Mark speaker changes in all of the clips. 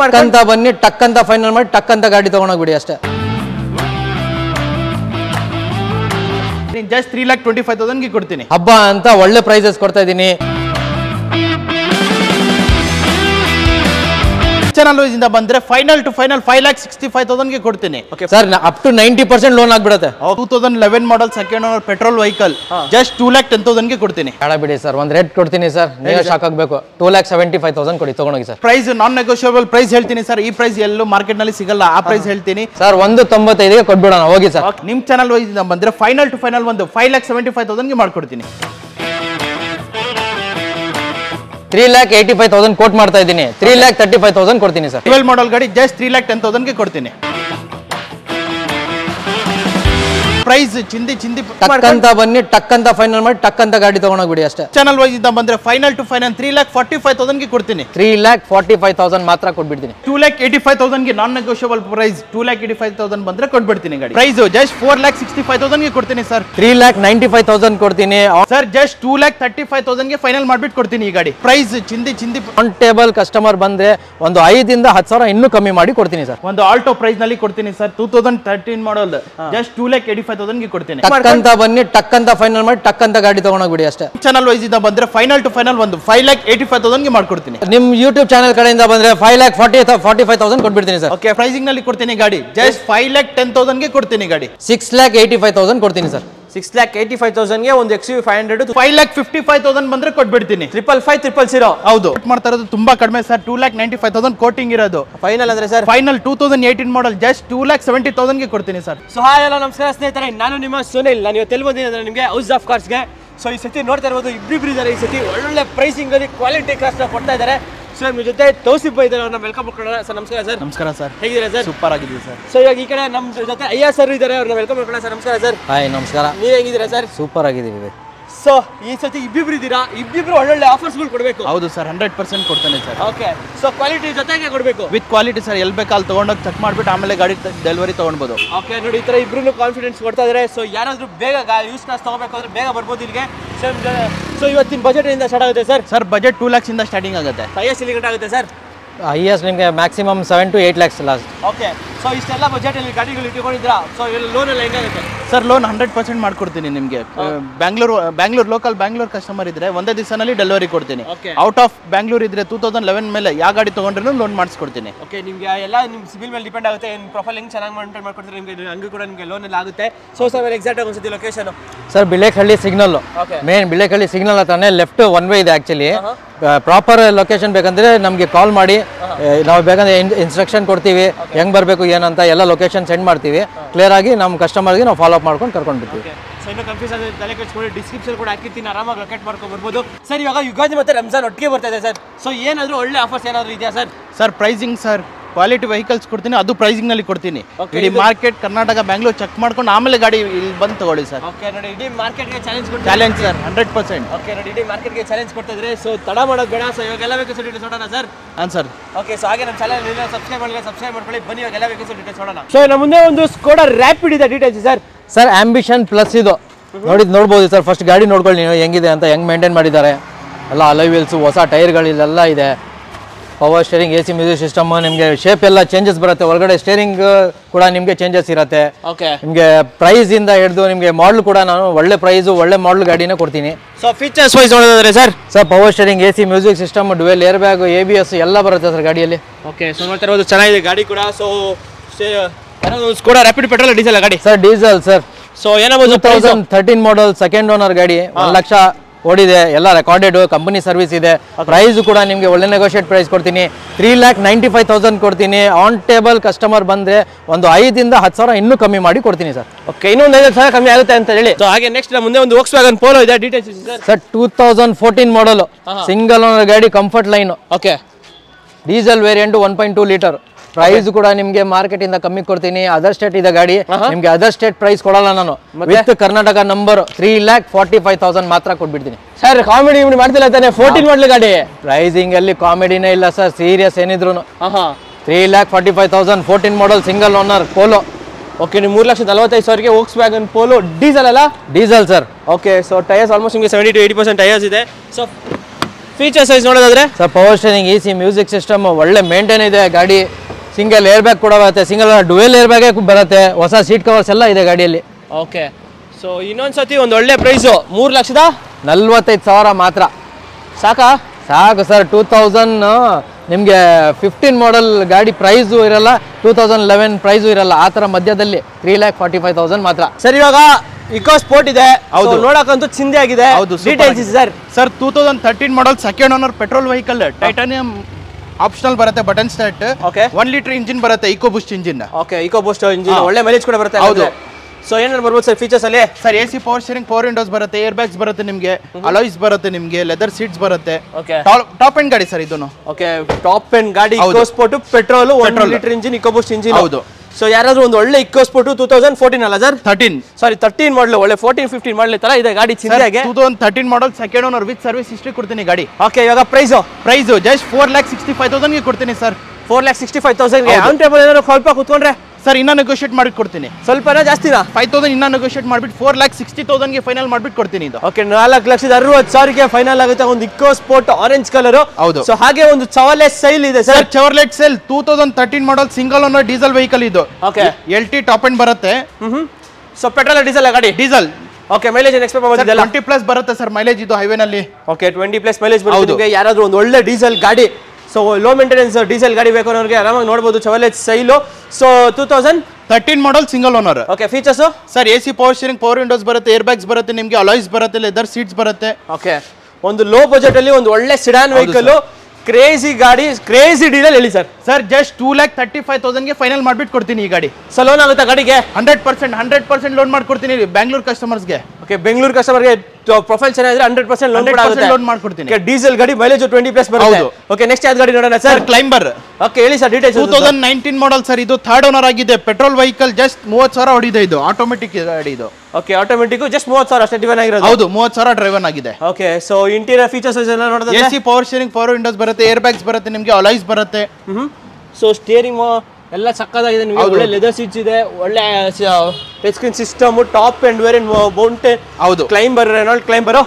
Speaker 1: ಟಕ್ ಅಂತ ಬನ್ನಿ ಟಕ್ ಅಂತ ಫೈನಲ್ ಮಾಡಿ ಟಕ್ ಅಂತ ಗಾಡಿ ತಗೊಂಡೋಗ್ಬಿಡಿ ಅಷ್ಟೇ.
Speaker 2: Just three lakh twenty five ತೌಸಂಡ್ಗೆ ಕೊಡ್ತೀನಿ.
Speaker 1: ಹಬ್ಬ ಅಂತ ಒಳ್ಳೆ ಪ್ರೈಸಸ್ ಕೊಡ್ತಾ ಇದ್ದೀನಿ.
Speaker 2: ಚಾನಲ್ ಇಂದ ಬಂದ್ರೆ final to final five lakh sixty five ತೌಸಂಡ್ಗೆ ಕೊಡ್ತೀನಿ.
Speaker 1: Sir up to ninety percent loan ಆಗ್ಬಿಡುತ್ತೆ.
Speaker 2: Two thousand eleven model second owner petrol vehicle just two lakh ten ತೌಸಂಡ್ಗೆ ಕೊಡ್ತೀನಿ.
Speaker 1: ಬೇಡ ಬಿಡಿ ಸರ್ ಒಂದು ರೇಟ್ ಕೊಡ್ತೀನಿ ಸರ್ ನೀವು ಶಾಕ್ ಆಗಬೇಕು. Two lakh seventy five thousand ಕೊಡಿ ತಗೊಂಡೋಗಿ sir
Speaker 2: price non negotiable price ಹೇಳ್ತೀನಿ ಸರ್ ಈ ಪ್ರೈಸ್ ಎಲ್ಲೂ ಮಾರ್ಕೆಟ್ನಲ್ಲಿ ಸಿಗಲ್ಲ. ಆ ಪ್ರೈಸ್ ಹೇಳ್ತೀನಿ.
Speaker 1: ಸರ್ ಒಂದು ತೊಂಬತ್ತೈದಿಗೆ ಕೊಟ್ಬಿಡೋಣ. ಹೋಗಿ ಸರ್
Speaker 2: ನಿಮ್ ಚಾನಲ್ ವೈಸ್ ಬಂದ್ರೆ ಫೈನಲ್ ಟು ಫೈನಲ್ ಒಂದು ಫೈವ್ ಲ್ಯಾಕ್ ಸೆವೆಂಟಿ ಫೈವ್ ತೌಸಂಡ್ಗೆ ಮಾಡ್ಕೊಡ್ತೀನಿ.
Speaker 1: Three lakh eighty five thousand quote ಮಾಡ್ತಾ ಇದ್ದೀನಿ. Three lakh thirty five thousand ಕೊಡ್ತೀನಿ ಸರ್.
Speaker 2: ಟ್ವೆಲ್ ಮಾಡಲ್ ಗಾಡಿ ಜಸ್ಟ್ ತ್ರೀ ಲ್ಯಾಕ್ ಟೆನ್ ತೌಸಂಡ್ಗೆ ಕೊಡ್ತೀನಿ. ಪ್ರೈಸ್ ಚಿಂದಿ ಚಿಂದಿ
Speaker 1: ಟಕ್ ಅಂತ ಬನ್ನಿ ಟಕ್ ಅಂತ ಫೈನಲ್ ಮಾಡಿ ಟಕ್ ಅಂತ ಗಾಡಿ ತಗೊಂಡೋಗ್ಬಿಡಿ ಅಷ್ಟೇ.
Speaker 2: ಚಾನಲ್ ವೈಸ್ ಇದ್ದ ಬಂದ್ರೆ final to final three lakh forty five ತೌಸಂಡ್ಗೆ ಕೊಡ್ತೀನಿ.
Speaker 1: Three lakh forty five thousand ಮಾತ್ರ ಕೊಟ್ಬಿಡ್ತೀನಿ.
Speaker 2: Two lakh eighty five ತೌಸಂಡ್ಗೆ non negotiable price two lakh eighty five thousand ಬಂದ್ರೆ ಕೊಟ್ಬಿಡ್ತೀನಿ ಗಾಡಿ. Price just four lakh sixty five ತೌಸಂಡ್ಗೆ ಕೊಡ್ತೀನಿ sir
Speaker 1: three lakh ninety five thousand ಕೊಡ್ತೀನಿ.
Speaker 2: Sir just two lakh thirty five ತೌಸಂಡ್ಗೆ final ಮಾಡ್ಬಿಟ್ಟು ಕೊಡ್ತೀನಿ ಈ ಗಾಡಿ. ಪ್ರೈಸ್ ಚಿಂದಿ ಚಿಂದಿ
Speaker 1: ಆನ್ ಟೇಬಲ್ ಕಸ್ಟಮರ್ ಬಂದ್ರೆ ಒಂದು ಐದಿಂದ ಹತ್ತು ಸಾವಿರ ಇನ್ನೂ ಕಮ್ಮಿ ಮಾಡಿ ಕೊಡ್ತೀನಿ ಸರ್
Speaker 2: ಒಂದು ಆಲ್ಟೋ ಪ್ರೈಸ್ನಲ್ಲಿ ಕೊಡ್ತೀನಿ sir two thousand thirteen model just two lakh eighty five ತೌಸಂಡ್ಗೆ ಕೊಡ್ತೀನಿ.
Speaker 1: ಟಕ್ ಅಂತ ಬನ್ನಿ ಟಕ್ಕಂತ ಫೈನಲ್ ಮಾಡಿ ಟಕ್ ಅಂತ ಗಾಡಿ ತಗೊಂಡೋಗ್ಬಿಡಿ ಅಷ್ಟೇ.
Speaker 2: ಚಾನಲ್ ವೈಸ್ ಇಂದ ಬಂದ್ರೆ ಫೈನಲ್ ಟು ಫೈನಲ್ ಒಂದು ಫೈವ್ ಲ್ಯಾಕ್ ಏಯ್ಟಿ ಫೈವ್ ತೌಸಂಡ್ಗೆ ಮಾಡ್ಕೊಡ್ತೀನಿ.
Speaker 1: ನಿಮ್ ಯೂಟ್ಯೂಬ್ ಚಾನಲ್ ಕಡೆಯಿಂದ ಬಂದ್ರೆ five lakh forty forty five thousand ಕೊಟ್ಬಿಡ್ತೀನಿ ಸರ್.
Speaker 2: ಓಕೆ ಪ್ರೈಸಿಂಗ್ನಲ್ಲಿ ಕೊಡ್ತೀನಿ ಗಾಡಿ. ಜಸ್ಟ್ ಫೈವ್ ಲ್ಯಾಕ್ ಟೆನ್ ತೌಸಂಡ್ಗೆ ಕೊಡ್ತೀನಿ ಗಾಡಿ.
Speaker 1: Six lakh eighty five thousand ಕೊಡ್ತೀನಿ sir.
Speaker 3: Six lakh eighty five ತೌಸಂಡ್ಗೆ ಒಂದು X U five hundred
Speaker 2: five lakh fifty five thousand ಬಂದ್ರೆ ಕೊಟ್ಬಿಡ್ತೀನಿ.
Speaker 3: ಟ್ರಿಪಲ್ ಫೈವ್ ಟ್ರಿಪಲ್ ಜೀರೋ
Speaker 2: ಹೌದು. ಮಾಡ್ತಾ ಇರೋದು ತುಂಬಾ ಕಡಿಮೆ sir. Two lakh ninety five thousand quoting ಇರೋದು.
Speaker 3: ಫೈನಲ್ ಅಂದ್ರೆ sir?
Speaker 2: Final two thousand eighteen model just two lakh seventy ತೌಸಂಡ್ಗೆ ಕೊಡ್ತೀನಿ ಸರ್.
Speaker 3: ಸೊ ಹಾಯ್ ಎಲ್ಲ ನಮಸ್ಕಾರ ಸ್ನೇಹಿತರೆ. ನಾನು ನಿಮ್ಮ ಸುನಿಲ್. ನಾನು ಇವತ್ತು ತೆಲುಗು ಬಂದಿದ್ದೀನಿ ಅಂದ್ರೆ ನಿಮಗೆ ಹೌಸ್ ಆಫ್ ಕಾರ್ಸ್ಗೆ ಸೊ ಈ ಸತಿ ನೋಡ್ತಾ ಇರ್ಬೋದು ಇಬ್ಬಿಬ್ರು ಇದ್ದಾರೆ. ಈ ಸತಿ ಒಳ್ಳೊಳ್ಳೆ ಪ್ರೈಸಿಂಗ್ ಅಲ್ಲಿ ಕ್ವಾಲಿಟಿ ಕಾರ್ಸ್ನ ಕೊಡ್ತಾ ಇದ್ದಾರೆ. ಸೊ ನಿಮ್ಮ ಜೊತೆ ತೌಸಿಫ್ ಇದ್ದಾರೆ ಅವ್ರನ್ನ ವೆಲ್ಕಮ್ ಮಾಡ್ಕೊಳ್ಳೋಣ. ಸರ್ ನಮಸ್ಕಾರ ಸರ್
Speaker 2: ನಮಸ್ಕಾರ ಸರ್
Speaker 3: ಹೇಗಿದ್ದೀರಾ ಸರ್
Speaker 2: ಸೂಪರ್ ಆಗಿದ್ದೀವಿ ಸರ್
Speaker 3: ಸೊ ಇವಾಗ ಈ ಕಡೆ ನಮ್ಮ ಜೊತೆ ಅಯ್ಯ ಸರ್ ಇದ್ದಾರೆ ಅವ್ರನ್ನ ವೆಲ್ಕಮ್ ಮಾಡ್ಕೊಳ್ಳೋಣ ಸರ್ ನಮಸ್ಕಾರ ಸರ್
Speaker 1: ಹಾಯ್ ನಮಸ್ಕಾರ.
Speaker 3: ನೀವು ಹೇಗಿದ್ದೀರಾ ಸರ್
Speaker 1: ಸೂಪರ್ ಆಗಿದ್ದೀವಿ.
Speaker 3: ಸೊ ಈ ಸತಿ ಇಬ್ಬಿಬ್ರು ಇದ್ದೀರಾ? ಇಬ್ಬಿಬ್ರು ಒಳ್ಳೊಳ್ಳೆ ಆಫರ್ಸ್ಗಳು ಕೊಡಬೇಕು.
Speaker 2: ಹೌದು ಸರ್ ಹಂಡ್ರೆಡ್ ಪರ್ಸೆಂಟ್ ಕೊಡ್ತೇನೆ ಸರ್.
Speaker 3: ಓಕೆ ಸೊ ಕ್ವಾಲಿಟಿ ಜೊತೆಗೆ ಕೊಡಬೇಕು.
Speaker 2: ವಿತ್ ಕ್ವಾಲಿಟಿ ಸರ್ ಎಲ್ಲಿ ಬೇಕಲ್ಲಿ ತೊಗೊಂಡೋಗಿ ಚೆಕ್ ಮಾಡಿಬಿಟ್ಟು ಆಮೇಲೆ ಗಾಡಿ ಡೆಲಿವರಿ ತೊಗೊಳ್ಬೋದು.
Speaker 3: ಓಕೆ ನೋಡಿ ಈ ಥರ ಇಬ್ರು ಕಾನ್ಫಿಡೆನ್ಸ್ ಕೊಡ್ತಾ ಇದ್ದಾರೆ ಸೊ ಯಾರಾದರೂ ಬೇಗ ಯೂಸ್ ಕ್ಲಾಸ್ ತಗೋಬೇಕು ಅಂದ್ರೆ ಬೇಗ ಬರ್ಬೋದು ಇಲ್ಲಿಗೆ. ಸೊ ಇವತ್ತಿನ ಬಜೆಟ್ ಇಂದ ಸ್ಟಾರ್ಟ್ ಆಗುತ್ತೆ ಸರ್?
Speaker 2: ಸರ್ ಬಜೆಟ್ ಟೂ ಲ್ಯಾಕ್ಸಿಂದ ಸ್ಟಾರ್ಟಿಂಗ್ ಆಗುತ್ತೆ.
Speaker 3: ಇಲ್ಲಿ ಗಂಟೆ ಆಗುತ್ತೆ ಸರ್?
Speaker 1: ಐ ನಿಮಗೆ maximum seven to eight lakhs last
Speaker 3: okay so ಇಷ್ಟೆಲ್ಲ ಬಜೆಟಲ್ಲಿ ಗಾಡಿಗಳು ಇಟ್ಕೊಂಡಿದ್ರಾ ಸೊ ಇಲ್ಲಿ ಲೋನ್ ಎಲ್ಲ ಹೆಂಗಾಗುತ್ತೆ?
Speaker 2: ಸರ್ ಲೋನ್ ಹಂಡ್ರೆಡ್ ಪರ್ಸೆಂಟ್ ಮಾಡ್ಕೊಡ್ತೀನಿ ನಿಮಗೆ. ಬ್ಯಾಂಗ್ಳೂರು ಬ್ಯಾಂಗ್ಳೂರ್ ಲೋಕಲ್ ಬ್ಯಾಂಗ್ಳೂರ್ ಕಸ್ಟಮರ್ ಇದ್ರೆ ಒಂದೇ ದಿವಸನಲ್ಲಿ ಡೆಲಿವರಿ ಕೊಡ್ತೀನಿ. ಔಟ್ ಆಫ್ ಬ್ಯಾಂಗ್ಳೂರ್ ಇದ್ರೆ ಟೂ ತೌಸಂಡ್ ಲೆವೆನ್ ಮೇಲೆ ಯಾವ ಗಾಡಿ ತೊಗೊಂಡ್ರೂ ಲೋನ್ ಮಾಡಿಸ್ಕೊಡ್ತೀನಿ.
Speaker 3: ಓಕೆ ನಿಮಗೆ ಎಲ್ಲ ನಿಮ್ಮ ಸಿಬಿಲ್ ಮೇಲೆ ಡಿಪೆಂಡ್ ಆಗುತ್ತೆ. ಏನು ಪ್ರೊಫೈಲ್ ಹೆಂಗೆ ಚೆನ್ನಾಗಿ ಮೇಂಟೈನ್ ಮಾಡ್ಕೊಡ್ತೀರಿ? ನಿಮಗೆ ಹಂಗೂ ಕೂಡ ನಿಮಗೆ ಲೋನ್ ಎಲ್ಲ ಆಗುತ್ತೆ. ಸೊ ಸರ್ ಎಕ್ಸಾಕ್ಟ್ ಆಗಿ ಒಂದ್ಸತಿ location
Speaker 1: sir Bilekahalli signal. Main Bilekahalli signal ಹತ್ರನೇ ಲೆಫ್ಟ್ ಒನ್ ವೇ ಇದೆ ಆ್ಯಕ್ಚುಲಿ ಪ್ರಾಪರ್ ಲೊಕೇಶನ್ ಬೇಕಂದ್ರೆ ನಮಗೆ ಕಾಲ್ ಮಾಡಿ. ನಾವು ಬೇಕಂದ್ರೆ ಇನ್ಸ್ಟ್ರಕ್ಷನ್ ಕೊಡ್ತೀವಿ. ಹೆಂಗ್ ಬರಬೇಕು ಏನಂತ ಎಲ್ಲ ಲೊಕೇಶನ್ ಸೆಂಡ್ ಮಾಡ್ತೀವಿ. ಕ್ಲಿಯರ್ ಆಗಿ ನಮ್ಮ ಕಸ್ಟಮರ್ಗೆ ನಾವು ಫಾಲೋ ಅಪ್ ಮಾಡ್ಕೊಂಡು ಕರ್ಕೊಂಡು ಬಿಡ್ತೀವಿ.
Speaker 3: ಸೊ ಇನ್ನೂ ಕನ್ಫ್ಯೂಸ್ ಆದ್ರೆ ತಲೆ ಕೆಡ್ಸ್ಕೊಂಡು ಡಿಸ್ಕ್ರಿಪ್ಷನ್ ಕೂಡ ಹಾಕಿರ್ತೀನಿ ಆರಾಮಾಗಿ ಲೊಕೇಟ್ ಮಾಡ್ಕೊಂಡು ಬರ್ಬೋದು. ಸರ್ ಇವಾಗ ಯುಗಾದಿ ಮತ್ತೆ ರಂಜಾನ್ ಒಟ್ಟಿಗೆ ಬರ್ತಾ ಇದೆ ಸರ್ ಸೊ ಏನಾದರೂ ಒಳ್ಳೆ ಆಫರ್ಸ್ ಏನಾದರೂ ಇದೆಯಾ sir
Speaker 2: sir pricing sir quality vehicles ಕೊಡ್ತೀನಿ ಅದು ಪ್ರೈಸಿಂಗ್ನಲ್ಲಿ ಕೊಡ್ತೀನಿ ಇಡೀ ಮಾರ್ಕೆಟ್ ಕರ್ನಾಟಕ ಬ್ಯಾಂಗ್ಳೂರ್ ಚೆಕ್ ಮಾಡ್ಕೊಂಡು ಆಮೇಲೆ ಗಾಡಿ ಇಲ್ಲಿ ಬಂದು ತಗೊಳ್ಳಿ ಸರ್.
Speaker 3: ಓಕೆ ನೋಡಿ ಇಡೀ ಮಾರ್ಕೆಟ್ಗೆ challenge
Speaker 2: challenge sir hundred percent
Speaker 3: okay ನೋಡಿ ಇಡೀ ಮಾರ್ಕೆಟ್ಗೆ ಚಾಲೆಂಜ್ ಕೊಡ್ತಿದ್ರೆ ಸೊ ತಡ ಮಾಡೋದು ಬೇಡ ಸೊ ಇವಾಗ ಎಲ್ಲ ಬೇಕು ಡೀಟೇಲ್ಸ್ ನೋಡೋಣ ಸರ್.
Speaker 2: ಹಾಂ ಸರ್.
Speaker 3: ಓಕೆ ಸೊ ಹಾಗೆ ನಮ್ಮ ಚಾನಲ್ ಇಲ್ಲ ಸಬ್ಸ್ಕ್ರೈಬ್ ಮಾಡಿಲ್ಲ ಸಬ್ಸ್ಕ್ರೈಬ್ ಮಾಡ್ಕೊಳ್ಳಿ ಬನ್ನಿ ಇವಾಗ ಎಲ್ಲ ಬೇಕು ಡೀಟೇಲ್ಸ್ ನೋಡೋಣ. ಸೊ ನಮ್ಮ ಮುಂದೆ ಒಂದು ಸ್ಕೋಡಾ ರ್ಯಾಪಿಡ್ ಇದೆ details sir.
Speaker 1: Sir ambition plus ಇದು. ನೋಡಿದ್ ನೋಡ್ಬೋದು ಸರ್ ಫಸ್ಟ್ ಗಾಡಿ ನೋಡ್ಕೊಳ್ಳಿ ನೀವು ಹೆಂಗಿದೆ ಅಂತ ಹೆಂಗ್ ಮೇಂಟೈನ್ ಮಾಡಿದ್ದಾರೆ. ಎಲ್ಲ ಅಲೈ ವೀಲ್ಸು ಹೊಸ ಟೈರ್ಗಳಿಲ್ಲೆಲ್ಲ ಇದೆ. Power steering A C music system ನಿಮಗೆ ಶೇಪ್ ಎಲ್ಲ ಚೇಂಜಸ್ ಬರುತ್ತೆ. ಒಳಗಡೆ ಸ್ಟೇರಿಂಗ್ ಕೂಡ ನಿಮಗೆ ಚೇಂಜಸ್ ಇರುತ್ತೆ.
Speaker 3: ಓಕೆ
Speaker 1: ನಿಮಗೆ ಪ್ರೈಸ್ ಇಂದ ಹಿಡಿದು ನಿಮಗೆ ಮಾಡಲ್ ಕೂಡ ನಾನು ಒಳ್ಳೆ ಪ್ರೈಸ್ ಒಳ್ಳೆ ಮಾಡಲ್ ಗಾಡಿನೇ ಕೊಡ್ತೀನಿ.
Speaker 3: ಸೊ ಫೀಚರ್ಸ್ ವೈಸ್ ನೋಡೋದಾದ್ರೆ sir
Speaker 1: sir power steering A C music system dual air bag A B S ಎಲ್ಲ ಬರುತ್ತೆ ಸರ್ ಗಾಡಿಯಲ್ಲಿ.
Speaker 3: ಓಕೆ ಸೊ ನೋಡ್ತಾ ಇರೋದು ಚೆನ್ನಾಗಿದೆ ಗಾಡಿ ಕೂಡ. ಸೊ ಕೂಡ ರ್ಯಾಪಿಡ್ ಪೆಟ್ರೋಲ್ ಡೀಸೆಲ್ ಗಾಡಿ?
Speaker 1: ಸರ್ ಡೀಸೆಲ್ ಸರ್
Speaker 3: ಸೊ ಏನಾಗ್ಬೋದು
Speaker 1: thousand thirteen model second owner ಗಾಡಿ ಒಂದು ಲಕ್ಷ ಓಡಿದೆ ಎಲ್ಲ ರೆಕಾರ್ಡೆಡ್ ಕಂಪನಿ ಸರ್ವಿಸ್ ಇದೆ. ಪ್ರೈಸ್ ಕೂಡ ನಿಮಗೆ ಒಳ್ಳೆ ನೆಗೋಷಿಯೇಟ್ ಪ್ರೈಸ್ ಕೊಡ್ತೀನಿ. Three lakh ninety five thousand ಕೊಡ್ತೀನಿ. ಆನ್ ಟೇಬಲ್ ಕಸ್ಟಮರ್ ಬಂದರೆ ಒಂದು ಐದಿಂದ ಹತ್ತು ಸಾವಿರ ಇನ್ನೂ ಕಮ್ಮಿ ಮಾಡಿ ಕೊಡ್ತೀನಿ ಸರ್.
Speaker 3: ಓಕೆ ಇನ್ನೊಂದು ಐದು ಸಾವಿರ ಕಮ್ಮಿ ಆಗುತ್ತೆ ಅಂತ ಹೇಳಿ. ಸೊ ಹಾಗೆ ನೆಕ್ಸ್ಟ್ ಮುಂದೆ ಒಂದು ವೋಕ್ಸ್ ವ್ಯಾಗನ್ ಪೋಲೋ ಇದೆ details sir.
Speaker 1: Sir two thousand fourteen model single owner ಗಾಡಿ comfort line
Speaker 3: okay
Speaker 1: diesel variant one point two litre price ಕೂಡ ನಿಮ್ಗೆ ಮಾರ್ಕೆಟ್ ಇಂದ ಕಮ್ಮಿ ಕೊಡ್ತೀನಿ. ಅದರ್ ಸ್ಟೇಟ್ ಇದೆ ಗಾಡಿ. ನಿಮ್ಗೆ ಅದರ್ ಸ್ಟೇಟ್ ಪ್ರೈಸ್ ಕೊಡಲ್ಲ ನಾನು. With Karnataka number three lakh forty five thousand ಮಾತ್ರ ಕೊಟ್ಬಿಡ್ತೀನಿ.
Speaker 3: ಸರ್ ಕಾಮಿಡಿ ಮಾಡ್ತಿಲ್ಲ ತಾನೆ? ಫೋರ್ಟೀನ್ ಮಾಡ್ಲಿ ಗಾಡಿ.
Speaker 1: ಪ್ರೈಸಿಂಗ್ ಅಲ್ಲಿ ಕಾಮಿಡಿನೇ ಇಲ್ಲ ಸರ್ ಸೀರಿಯಸ್ ಏನಿದ್ರು three lakh forty five thousand fourteen model single owner Polo
Speaker 3: okay ನೀವು ಮೂರು ಲಕ್ಷದ ನಲವತ್ತೈದು ಸಾವಿರಕ್ಕೆ ಓಕ್ಸ್ ವ್ಯಾಗನ್ ಪೋಲೋ ಡೀಸೆಲ್ ಅಲ್ಲ?
Speaker 1: Diesel sir
Speaker 3: okay so tyres almost ನಿಮಗೆ seventy to eighty percent tyres ಇದೆ. ಸೊ ಫೀಚರ್ಸ್ ವೈಸ್ ನೋಡೋದಾದ್ರೆ?
Speaker 1: Sir power steering A C music system ಒಳ್ಳೆ ಮೇಂಟೈನ್ ಇದೆ ಗಾಡಿ. ಸಿಂಗಲ್ ಏರ್ ಬ್ಯಾಗ್ ಕೂಡ ಬರುತ್ತೆ. ಸಿಂಗಲ್ ಡುವೆಲ್ ಏರ್ ಬ್ಯಾಗೇ ಬರುತ್ತೆ. ಹೊಸ ಸೀಟ್ ಕವರ್ಸ್ ಎಲ್ಲ ಇದೆ ಗಾಡಿಯಲ್ಲಿ.
Speaker 3: ಓಕೆ ಸೊ ಇನ್ನೊಂದ್ಸತಿ ಒಂದು ಒಳ್ಳೆ ಪ್ರೈಸು ಮೂರು ಲಕ್ಷದ?
Speaker 1: ನಲ್ವತ್ತೈದು ಸಾವಿರ ಮಾತ್ರ.
Speaker 3: ಸಾಕಾ?
Speaker 1: ಸಾಕು ಸರ್. ಟೂ ತೌಸಂಡ್ ನಿಮಗೆ ಫಿಫ್ಟೀನ್ ಮಾಡಲ್ ಗಾಡಿ ಪ್ರೈಸು ಇರಲ್ಲ ಟೂ ತೌಸಂಡ್ ಲೆವೆನ್ ಪ್ರೈಸು ಇರಲ್ಲ. ಆ ಥರ ಮಧ್ಯದಲ್ಲಿ three lakh forty five thousand ಮಾತ್ರ.
Speaker 3: ಸರ್ ಇವಾಗ ಇಕೋ ಸ್ಪೋರ್ಟ್ ಇದೆ.
Speaker 2: ಹೌದು.
Speaker 3: ನೋಡೋಕ್ಕಂತೂ ಚಿಂದೆ ಆಗಿದೆ.
Speaker 2: ಹೌದು
Speaker 3: details sir.
Speaker 2: Sir two thousand thirteen model second owner petrol vehicle titanium optional ಬರುತ್ತೆ button start
Speaker 3: okay
Speaker 2: one litre engine ಬರುತ್ತೆ EcoBoost engine
Speaker 3: okay EcoBoost engine ಒಳ್ಳೆ ಮೈಲೇಜ್ ಕೂಡ ಬರುತ್ತೆ
Speaker 2: ಹೌದು.
Speaker 3: ಸೊ ಏನೇನು ಬರ್ಬೋದು ಸರ್ ಫೀಚರ್ಸ್ ಅಲ್ಲಿ?
Speaker 2: Sir A C power steering power windows ಬರುತ್ತೆ ಏರ್ ಬ್ಯಾಗ್ಸ್ ಬರುತ್ತೆ ನಿಮಗೆ ಅಲಾಯ್ಸ್ ಬರುತ್ತೆ ನಿಮಗೆ ಲೆದರ್ ಸೀಟ್ಸ್ ಬರುತ್ತೆ. ಟಾಪ್ ಎಂಡ್ ಗಾಡಿ ಸರ್ ಇದನ್ನು
Speaker 3: ಓಕೆ ಟಾಪ್ ಎಂಡ್ ಗಾಡಿ sport petrol one. Litre engine EcoBoost engine
Speaker 2: ಹೌದು.
Speaker 3: ಸೊ ಯಾರಾದ್ರೂ ಒಂದು ಒಳ್ಳೆ EcoSport two thousand fourteen ಅಲ್ಲ sir
Speaker 2: thirteen
Speaker 3: sorry thirteen model ಒಳ್ಳೆ ಫೋರ್ಟೀನ್ ಫಿಫ್ಟೀನ್ ಮಾಡಲಿ ತರ ಇದೆ ಗಾಡಿ ಚಿಂತೆಗೆ
Speaker 2: two thousand thirteen model second owner with service history ಕೊಡ್ತೀನಿ ಗಾಡಿ.
Speaker 3: ಓಕೆ ಇವಾಗ price
Speaker 2: price just four lakh sixty five ತೌಸಂಡ್ಗೆ ಕೊಡ್ತೀನಿ sir
Speaker 3: four lakh sixty five thousand. On table ಏನಾದ್ರು ಸ್ವಲ್ಪ ಕುತ್ಕೊಂಡ್ರೆ?
Speaker 2: ಸರ್ ಇನ್ನೂ ನೆಗೋಷಿಯೇಟ್ ಮಾಡಿ ಕೊಡ್ತೀನಿ
Speaker 3: ಸ್ವಲ್ಪ ಜಾಸ್ತಿ
Speaker 2: ಫೈವ್ ತೌಸಂಡ್ ಇನ್ನೂ ನೆಗೋಷಿಯೇಟ್ ಮಾಡ್ಬಿಟ್ಟು ಫೋರ್ ಲ್ಯಾಕ್ ಸಿಕ್ಸ್ಟಿ ತೌಸಂಡ್ಗೆ ಫೈನಲ್ ಮಾಡಿಬಿಟ್ಟು ಕೊಡ್ತೀನಿ ಇದು.
Speaker 3: ಓಕೆ ನಾಲ್ಕು ಲಕ್ಷದ ಅರವತ್ತು ಸಾವಿರಕ್ಕೆ ಫೈನಲ್ ಆಗುತ್ತೆ ಒಂದು ಇಕೋ ಸ್ಪೋರ್ಟ್ ಆರೆಂಜ್ ಕಲರ್
Speaker 2: ಹೌದು.
Speaker 3: ಸೊ ಹಾಗೆ ಒಂದು ಚವಲೆ ಸೈಲ್ ಇದೆ
Speaker 2: sir. Chevrolet Sail two thousand thirteen model single owner diesel vehicle ಇದು.
Speaker 3: Okay
Speaker 2: L T top end ಬರುತ್ತೆ.
Speaker 3: ಹ್ಮ್ ಸೊ ಪೆಟ್ರೋಲ್ ಡೀಸೆಲ್ ಗಾಡಿ?
Speaker 2: ಡೀಸೆಲ್
Speaker 3: ಓಕೆ ಮೈಲೇಜ್ ಏನು ಎಕ್ಸ್ಪೆಕ್ಟ್
Speaker 2: ಟ್ವೆಂಟಿ ಪ್ಲಸ್ ಬರುತ್ತೆ sir mileage ಇದು ಹೈವೇನಲ್ಲಿ
Speaker 3: ಓಕೆ ಟ್ವೆಂಟಿ ಪ್ಲಸ್ ಮೈಲೇಜ್. ಬರುತ್ತೆ ಯಾರಾದ್ರೂ ಒಂದು ಒಳ್ಳೆ ಡೀಸೆಲ್ ಗಾಡಿ ಸೊ ಲೋ ಮೇಂಟೆನೆನ್ಸ್ ಡೀಸೆಲ್ ಗಾಡಿ ಬೇಕು ಅನ್ನೋರಿಗೆ ಆರಾಮಾಗಿ ನೋಡ್ಬೋದು. Chevrolet Sail so two thousand
Speaker 2: thirteen model single owner
Speaker 3: okay features
Speaker 2: sir A C power steering power windows ಬರುತ್ತೆ ಏರ್ ಬ್ಯಾಗ್ಸ್ ಬರುತ್ತೆ ನಿಮಗೆ ಅಲಾಯ್ಸ್ ಬರುತ್ತೆ ಲೆದರ್ ಸೀಟ್ಸ್ ಬರುತ್ತೆ.
Speaker 3: ಓಕೆ ಒಂದು ಲೋ ಬಜೆಟ್ ಅಲ್ಲಿ ಒಂದು ಒಳ್ಳೆ ಸಿಡಾನ್ ವೆಹಿಕಲ್ ಕ್ರೇಜಿ ಗಾಡಿ ಕ್ರೇಜಿ ಡೀಲಲ್ಲಿ ಹೇಳಿ sir
Speaker 2: sir just two lakh thirty five ತೌಸಂಡ್ಗೆ final ಮಾಡ್ಬಿಟ್ಟು ಕೊಡ್ತೀನಿ ಈ ಗಾಡಿ.
Speaker 3: ಸರ್ ಲೋನ್ ಆಗುತ್ತಾ ಗಾಡಿಗೆ?
Speaker 2: Hundred percent hundred percent loan ಮಾಡ್ಕೊಡ್ತೀನಿ ಬ್ಯಾಂಗ್ಳೂರ್ ಕಸ್ಟಮರ್ಸ್ಗೆ
Speaker 3: ಓಕೆ ಬೆಂಗಳೂರು ಕಸ್ಟಮರ್ಗೆ ಪ್ರೊಫೈಲ್ ಚೆನ್ನಾಗಿದ್ರೆ ಹಂಡ್ರೆಡ್ ಪರ್ಸೆಂಟ್ ಲೋನ್
Speaker 2: 100% loan ಮಾಡ್ಕೊಡ್ತೀನಿ.
Speaker 3: ಡೀಸೆಲ್ ಗಾಡಿ ಮೈಲೇಜ್ ಟ್ವೆಂಟಿ ಪ್ಲಸ್ ಬರುತ್ತೆ. ಓಕೆ ನೆಕ್ಸ್ಟ್ ಯಾವ್ದು ಗಾಡಿ ನೋಡೋಣ
Speaker 2: ಸರ್ ಕ್ಲೈಂಬರ್
Speaker 3: ಓಕೆ ಹೇಳಿ sir details
Speaker 2: two thousand nineteen model sir ಇದು ಥರ್ಡ್ ಓನರ್ ಆಗಿದೆ. ಪೆಟ್ರೋಲ್ ವೆಹಿಕಲ್ ಜಸ್ಟ್ ಮೂವತ್ತು ಸಾವಿರ ಹೊಡಿದೆ ಇದು. ಆಟೋಮೆಟಿಕ್ ಗಾಡಿ ಇದು.
Speaker 3: ಓಕೆ ಆಟೋಮೆಟಿಕ್ ಜಸ್ಟ್ ಮೂವತ್ತು ಸಾವಿರ ಅಷ್ಟೇ ಡಿವೈನ್ ಆಗಿರೋದು?
Speaker 2: ಹೌದು ಮೂವತ್ತು ಸಾವಿರ ಡ್ರೈವನ್ ಆಗಿದೆ.
Speaker 3: ಓಕೆ ಸೊ ಇಂಟೀರಿಯರ್ ಫೀಚರ್ಸ್ ಎಲ್ಲ
Speaker 2: ಎ
Speaker 3: ನೋಡೋದಾದ್ರೆ
Speaker 2: C power steering power windows ಬರುತ್ತೆ ಏರ್ ಬ್ಯಾಗ್ಸ್ ಬರುತ್ತೆ ನಿಮಗೆ ಅಲೈಸ್ ಬರುತ್ತೆ.
Speaker 3: ಸೊ ಸ್ಟೇರಿಂಗ್ ಎಲ್ಲ ಸಕ್ಕದಾಗಿದೆ. ನಿಮಗೆ. ಒಳ್ಳೆ ಲೆದರ್ ಸೀಟ್ಸ್ ಇದೆ ಒಳ್ಳೆ touch screen system top end in Khaunte
Speaker 2: ಹೌದು.
Speaker 3: ಕ್ಲೈಂಬರ್ ರೆನಾಲ್ಡ್ ಕ್ಲೈಂಬರು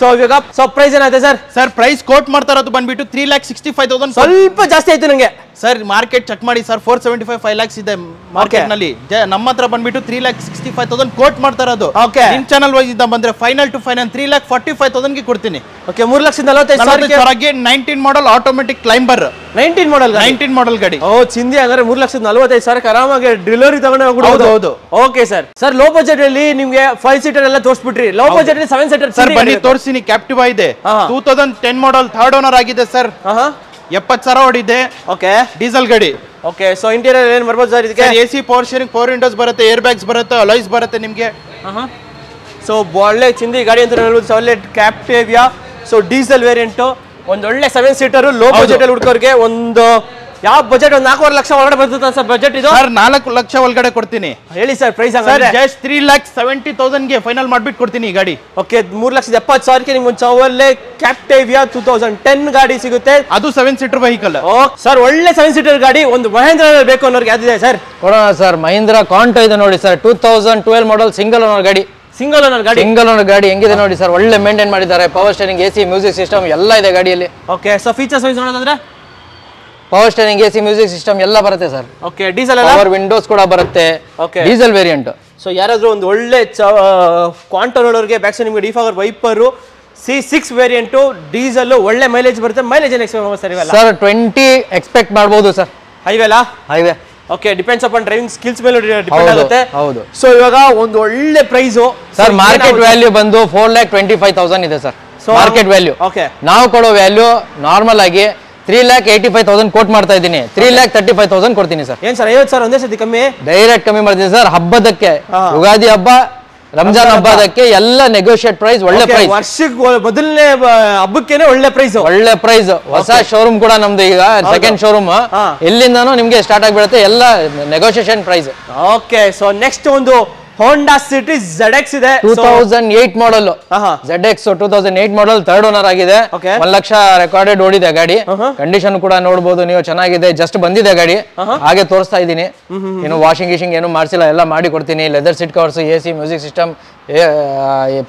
Speaker 3: ಸೊ ಇವಾಗ ಸೊ ಪ್ರೈಸ್ ಏನಾಯ್ತು ಸರ್
Speaker 2: ಸರ್ ಪ್ರೈಸ್ ಕೋಟ್ ಮಾಡ್ತಾ ಇರೋದು ಬಂದ್ಬಿಟ್ಟು three lac sixty five thousand
Speaker 3: ಸ್ವಲ್ಪ ಜಾಸ್ತಿ ಆಯ್ತು ನನಗೆ
Speaker 2: ಸರ್ ಮಾರ್ಕೆಟ್ ಚೆಕ್ ಮಾಡಿ sir four seventy five five lakhs ಇದೆ ಮಾರ್ಕೆಟ್ನಲ್ಲಿ. ನಮ್ಮ ಹತ್ರ ಬಂದ್ಬಿಟ್ಟು three lakh sixty five thousand quote ಮಾಡ್ತಾರೆ ಅದು
Speaker 3: ಓಕೆ
Speaker 2: ನಿಮ್ ಚಾನಲ್ ವೈಸ್ ಇದ್ದ ಬಂದ್ರೆ final to final three lakh forty five ತೌಸಂಡ್ಗೆ ಕೊಡ್ತೀನಿ.
Speaker 3: ಓಕೆ ಮೂರು ಲಕ್ಷದ ನಲವತ್ತೈದು
Speaker 2: ಸಾವಿರ nineteen model automatic Climber
Speaker 3: nineteen model
Speaker 2: nineteen model ಗಾಡಿ?
Speaker 3: ಓ ಚಿಂದಿ ಅಂದ್ರೆ ಮೂರ್ ಲಕ್ಷದ ನಲವತ್ತೈದು ಸಾವಿರಕ್ಕೆ ಆರಾಮಾಗಿ ಡೆಲಿವರಿ ತಗೊಂಡು
Speaker 2: ಹೌದು, ಹೌದು.
Speaker 3: Okay sir sir low budget ಅಲ್ಲಿ ನಿಮ್ಗೆ ಫೈವ್ ಸೀಟರ್ ಎಲ್ಲ ತೋರಿಸ್ಬಿಟ್ರಿ. ಲೋ ಬಜೆಟ್ ಅಲ್ಲಿ ಸೆವೆನ್ ಸೀಟರ್
Speaker 2: ಸರ್ ಬನ್ನಿ ತೋರಿಸ್ತೀನಿ ಕ್ಯಾಪ್ಟಿವ್ ಇದೆ. Two thousand ten model third owner ಆಗಿದೆ ಸರ್
Speaker 3: ಹಾ
Speaker 2: ಎಪ್ಪತ್ತು ಸಾವಿರ ಹೊಡಿದೆ
Speaker 3: ಓಕೆ.
Speaker 2: ಡೀಸೆಲ್ ಗಾಡಿ.
Speaker 3: ಓಕೆ ಸೊ ಇಂಟೀರಿಯರ್ ಏನು ಬರ್ಬೋದು ಸರ್ ಇದಕ್ಕೆ?
Speaker 2: A C power steering four windows ಬರುತ್ತೆ ಏರ್ ಬ್ಯಾಗ್ಸ್ ಬರುತ್ತೆ ಅಲಾಯ್ಸ್ ಬರುತ್ತೆ ನಿಮಗೆ.
Speaker 3: ಸೊ ಒಳ್ಳೆ ಚಿಂದಿ ಗಾಡಿ ಅಂತ ಹೇಳ್ಬೋದು. ಒಳ್ಳೆ ಕ್ಯಾಪ್ಟೇವಿಯಾ ಸೊ ಡೀಸೆಲ್ ವೇರಿಯಂಟು ಒಂದೊಳ್ಳೆ ಸೆವೆನ್ ಸೀಟರು ಲೋ
Speaker 2: ಬಜೆಟಲ್ಲಿ
Speaker 3: ಬಜೆಟ್ ಅಲ್ಲಿ ಹುಡ್ಕೋರಿಗೆ ಒಂದು ಯಾವ ಬಜೆಟ್ ಒಂದು ನಾಲ್ಕೂವರೆ ಲಕ್ಷ ಒಳಗಡೆ ಬರ್ತದೆ ಸರ್ ಬಜೆಟ್ ಇದು?
Speaker 2: ಸರ್ ನಾಲ್ಕು ಲಕ್ಷ ಒಳಗಡೆ ಕೊಡ್ತೀನಿ.
Speaker 3: ಹೇಳಿ sir price
Speaker 2: sir just three lakh seventy ತೌಸಂಡ್ಗೆ final ಮಾಡ್ಬಿಟ್ಟು ಕೊಡ್ತೀನಿ ಈ ಗಾಡಿ.
Speaker 3: ಓಕೆ ಮೂರು ಲಕ್ಷದ ಎಪ್ಪತ್ತು ಸಾವಿರಕ್ಕೆ ನಿಮ್ಗೆ ಒಂದು Chevrolet Captiva two thousand ten ಗಾಡಿ ಸಿಗುತ್ತೆ.
Speaker 2: ಅದು ಸೆವೆನ್ ಸೀಟರ್ ವೆಹಿಕಲ್
Speaker 3: ಓ ಸರ್ ಒಳ್ಳೆ ಸೆವೆನ್ ಸೀಟರ್ ಗಾಡಿ ಒಂದು ಮಹೇಂದ್ರ ಬೇಕು ಅನ್ನೋರಿಗೆ ಯಾವ್ದಿದೆ ಸರ್?
Speaker 1: ಕೊಡೋಣ ಸರ್ ಮಹೇಂದ್ರ ಕಾಂಟೋ ಇದೆ ನೋಡಿ sir two thousand twelve model single ಅನ್ನೋ ಗಾಡಿ.
Speaker 3: ಸಿಂಗಲ್ ಓನರ್ ಗಾಡಿ?
Speaker 1: ಸಿಂಗಲ್ ಓನರ್ ಗಾಡಿ ಹೆಂಗಿದೆ ನೋಡಿ ಸರ್ ಒಳ್ಳೆ ಮೇಂಟೈನ್ ಮಾಡಿದ್ದಾರೆ power steering A C music system ಎಲ್ಲ ಇದೆ ಗಾಡಿಯಲ್ಲಿ.
Speaker 3: Okay so features wise ನೋಡೋದಂದ್ರೆ?
Speaker 1: Power steering A C music system ಎಲ್ಲ ಬರುತ್ತೆ ಸರ್
Speaker 3: ಓಕೆ ಡೀಸೆಲ್ ಎಲ್ಲ
Speaker 1: ಪವರ್ ವಿಂಡೋಸ್ ಕೂಡ ಬರುತ್ತೆ.
Speaker 3: ಓಕೆ
Speaker 1: ಡೀಸೆಲ್ ವೇರಿಯಂಟ್
Speaker 3: ಸೊ ಯಾರಾದರೂ ಒಂದು ಒಳ್ಳೆ ಕ್ವಾಂಟರ್ ನೋಡೋರಿಗೆ ಬ್ಯಾಕ್ ಸೈಡ್ ನಿಮಗೆ defogger wiper C six variant diesel ಒಳ್ಳೆ ಮೈಲೇಜ್ ಬರುತ್ತೆ. ಮೈಲೇಜ್ ಏನು ಎಕ್ಸ್ಪೆಕ್ಟ್ ಸರ್ ಇವೆಲ್ಲ?
Speaker 1: ಸರ್ ಟ್ವೆಂಟಿ ಎಕ್ಸ್ಪೆಕ್ಟ್ ಮಾಡ್ಬೋದು sir
Speaker 3: ಹೈವೇಲಾ
Speaker 1: highway
Speaker 3: okay depends on driving skills ಮೇಲೆ ಡಿಪೆಂಡ್
Speaker 1: ಹೌದು,
Speaker 3: ಆಗುತ್ತೆ.
Speaker 1: ಹೌದು.
Speaker 3: ಸೊ ಇವಾಗ ಒಂದು ಒಳ್ಳೆ ಪ್ರೈಸು
Speaker 1: ಸರ್ ಮಾರ್ಕೆಟ್ ವ್ಯಾಲ್ಯೂ ಬಂದು four lakh twenty five thousand ಇದೆ sir
Speaker 3: so
Speaker 1: market value
Speaker 3: okay
Speaker 1: ನಾವು ಕೊಡೋ ವ್ಯಾಲ್ಯೂ ನಾರ್ಮಲ್ ಆಗಿ three lakh eighty five thousand quote ಮಾಡ್ತಾ ಇದ್ದೀನಿ. Three lakh thirty five thousand ಕೊಡ್ತೀನಿ ಸರ್
Speaker 3: ಏನ್ ಸರ್ ಐವತ್ತು ಸಾವಿರ ಒಂದೇ ಸತಿ ಕಮ್ಮಿ?
Speaker 1: ಡೈರೆಕ್ಟ್ ಕಮ್ಮಿ ಮಾಡ್ತೀನಿ ಸರ್ ಹಬ್ಬದಕ್ಕೆ ಯುಗಾದಿ ಹಬ್ಬ ರಂಜಾನ್ ಹಬ್ಬದಕ್ಕೆ ಎಲ್ಲ ನೆಗೋಷಿಯೇಟ್ ಪ್ರೈಸ್ ಒಳ್ಳೆ ಪ್ರೈಸ್
Speaker 3: ವರ್ಷಕ್ಕೆ ಮೊದಲನೇ ಹಬ್ಬಕ್ಕೇನೆ ಒಳ್ಳೆ ಪ್ರೈಸ್
Speaker 1: ಒಳ್ಳೆ ಪ್ರೈಸ್ ಹೊಸ ಶೋರೂಮ್ ಕೂಡ ನಮ್ದು ಈಗ ಸೆಕೆಂಡ್ ಶೋರೂಮ್. ಎಲ್ಲಿಂದಾನು ನಿಮ್ಗೆ ಸ್ಟಾರ್ಟ್ ಆಗಿಬಿಡುತ್ತೆ ಎಲ್ಲ negotiation price
Speaker 3: okay so next ಒಂದು ಹೋಂಡಾ ಸಿಟಿ ಝೆಡ್ ಎಕ್ಸ್ ಇದೆ.
Speaker 1: Two thousand eight model Z X two thousand eight model third owner ಆಗಿದೆ. ಒಂದ್ ಲಕ್ಷ ರೆಕಾರ್ಡೆಡ್ ಓಡಿದೆ ಗಾಡಿ. ಕಂಡೀಷನ್ ಕೂಡ ನೋಡಬಹುದು ನೀವು ಚೆನ್ನಾಗಿದೆ ಜಸ್ಟ್ ಬಂದಿದೆ ಗಾಡಿ. ಹಾಗೆ ತೋರಿಸ್ತಾ ಇದೀನಿ ಏನು ವಾಷಿಂಗ್ ಗೀಶಿಂಗ್ ಏನು ಮಾಡಿಸಿಲ್ಲ ಎಲ್ಲ ಮಾಡಿ ಕೊಡ್ತೀನಿ leather seat covers A C music system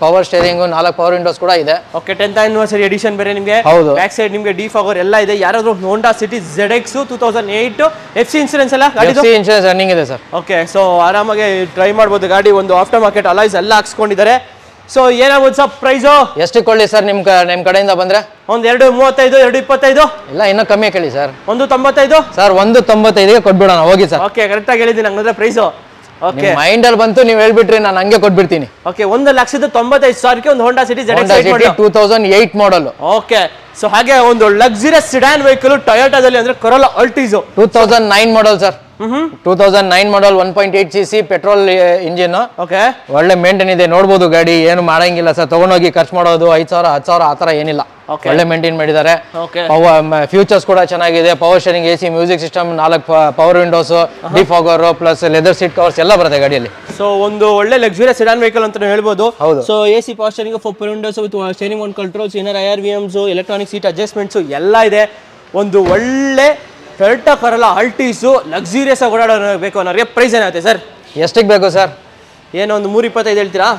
Speaker 1: power steering ನಾಲ್ಕು ಪವರ್ ವಿಂಡೋಸ್ ಕೂಡ ಇದೆ.
Speaker 3: ಓಕೆ ಟೆಂತ್ ಆನಿವರ್ಸರಿ ಎಡಿಷನ್ ಬೇರೆ ನಿಮಗೆ.
Speaker 1: ಹೌದು.
Speaker 3: ಬ್ಯಾಕ್ ಸೈಡ್ ನಿಮಗೆ ಡಿ ಫಾಗರ್ ಎಲ್ಲ ಇದೆ. ಯಾರಾದರೂ Honda City Z X two thousand eight F C insurance ಎಲ್ಲ
Speaker 1: ಗಾಡಿ
Speaker 3: ಗಾಡಿದು
Speaker 1: ಸಿ ಇನ್ಶೂರೆನ್ಸ್ ರನ್ನಿಂಗ್ ಇದೆ ಸರ್
Speaker 3: ಓಕೆ ಸೊ ಆರಾಮಾಗಿ ಟ್ರೈ ಮಾಡ್ಬೋದು ಗಾಡಿ. ಒಂದು ಆಫ್ಟರ್ ಮಾರ್ಕೆಟ್ ಅಲೈಸ್ ಎಲ್ಲ ಹಾಕ್ಸ್ಕೊಂಡಿದ್ದಾರೆ. ಸೊ ಏನಾಗ್ಬೋದು ಸರ್ ಪ್ರೈಸು
Speaker 1: ಎಷ್ಟಕ್ಕೆ ಕೊಳ್ಳಿ ಸರ್ ನಿಮ್ಮ ಕ ನಿಮ್ಮ ಕಡೆಯಿಂದ ಬಂದರೆ?
Speaker 3: ಒಂದು ಎರಡು ಮೂವತ್ತೈದು ಎರಡು ಇಪ್ಪತ್ತೈದು?
Speaker 1: ಇಲ್ಲ ಇನ್ನೂ ಕಮ್ಮಿ ಕೇಳಿ ಸರ್
Speaker 3: ಒಂದು ತೊಂಬತ್ತೈದು?
Speaker 1: ಸರ್ ಒಂದು ತೊಂಬತ್ತೈದಿಗೆ ಕೊಟ್ಬಿಡೋಣ. ಹೋಗಿ ಸರ್
Speaker 3: ಓಕೆ ಕರೆಕ್ಟಾಗಿ ಹೇಳಿದ್ದೀನಿ. ಹಂಗಂದ್ರೆ ಪ್ರೈಸು ಓಕೆ
Speaker 1: ಅಲ್ಲಿ ಬಂತು ನೀವು ಹೇಳ್ಬಿಟ್ರಿ ನಾನು ಹಂಗೆ ಕೊಟ್ಬಿಡ್ತೀನಿ.
Speaker 3: ಓಕೆ ಒಂದು ಲಕ್ಷದ ತೊಂಬತ್ತೈದು ಸಾವಿರಕ್ಕೆ ಒಂದು Honda City
Speaker 1: two thousand eight model
Speaker 3: okay so ಹಾಗೆ ಒಂದು ಲಕ್ಸುರಿಯಸ್ ಸಿಡಾನ್ ವೆಹಿಕಲ್ ಟೊಯೋಟಾದಲ್ಲಿ ಅಂದ್ರೆ Corolla Altis
Speaker 1: two thousand nine model sir two thousand nine model one point eight C C petrol engine
Speaker 3: okay
Speaker 1: ಒಳ್ಳೆ ಮೇಂಟೈನ್ ಇದೆ ನೋಡ್ಬೋದು ಗಾಡಿ ಏನು ಮಾಡಂಗಿಲ್ಲ ಸರ್ ತಗೊಂಡೋಗಿ ಖರ್ಚು ಮಾಡೋದು ಐದು ಸಾವಿರ ಹತ್ತು ಸಾವಿರ ಆ ಥರ ಏನಿಲ್ಲ. ಒಳ್ಳೆ ಮೇಂಟೈನ್ ಮಾಡಿದ್ದಾರೆ.
Speaker 3: ಓಕೆ
Speaker 1: ಫ್ಯೂಚರ್ಸ್ ಕೂಡ ಚೆನ್ನಾಗಿದೆ. Power steering A C music system ನಾಲ್ಕು power windows defogger plus leather seat covers ಎಲ್ಲ ಬರುತ್ತೆ ಗಾಡಿಯಲ್ಲಿ.
Speaker 3: ಸೊ ಒಂದು ಒಳ್ಳೆ ಲಕ್ಸುರಿಯಸ್ ಸಿಡಾನ್ ವೆಹಿಕಲ್ ಅಂತ ಹೇಳ್ಬೋದು.
Speaker 1: ಹೌದು.
Speaker 3: So A C power steering four windows with steering on controls inner I R V Ms electronic seat adjustments ಎಲ್ಲ ಇದೆ. ಒಂದು ಒಳ್ಳೆ ಟೊಯೋಟಾ ಕರಲ್ಲ ಅಲ್ಟೀಸು ಲಕ್ಸುರಿಯಸ್ ಆಗಿ ಓಡಾಡಬೇಕು ಅನ್ನೋರಿಗೆ ಪ್ರೈಸ್ ಏನಾಗುತ್ತೆ ಸರ್?
Speaker 1: ಎಷ್ಟಿಗೆ ಬೇಕು ಸರ್?
Speaker 3: ಏನೋ ಒಂದು ಮೂರು ಇಪ್ಪತ್ತೈದು ಹೇಳ್ತೀರಾ?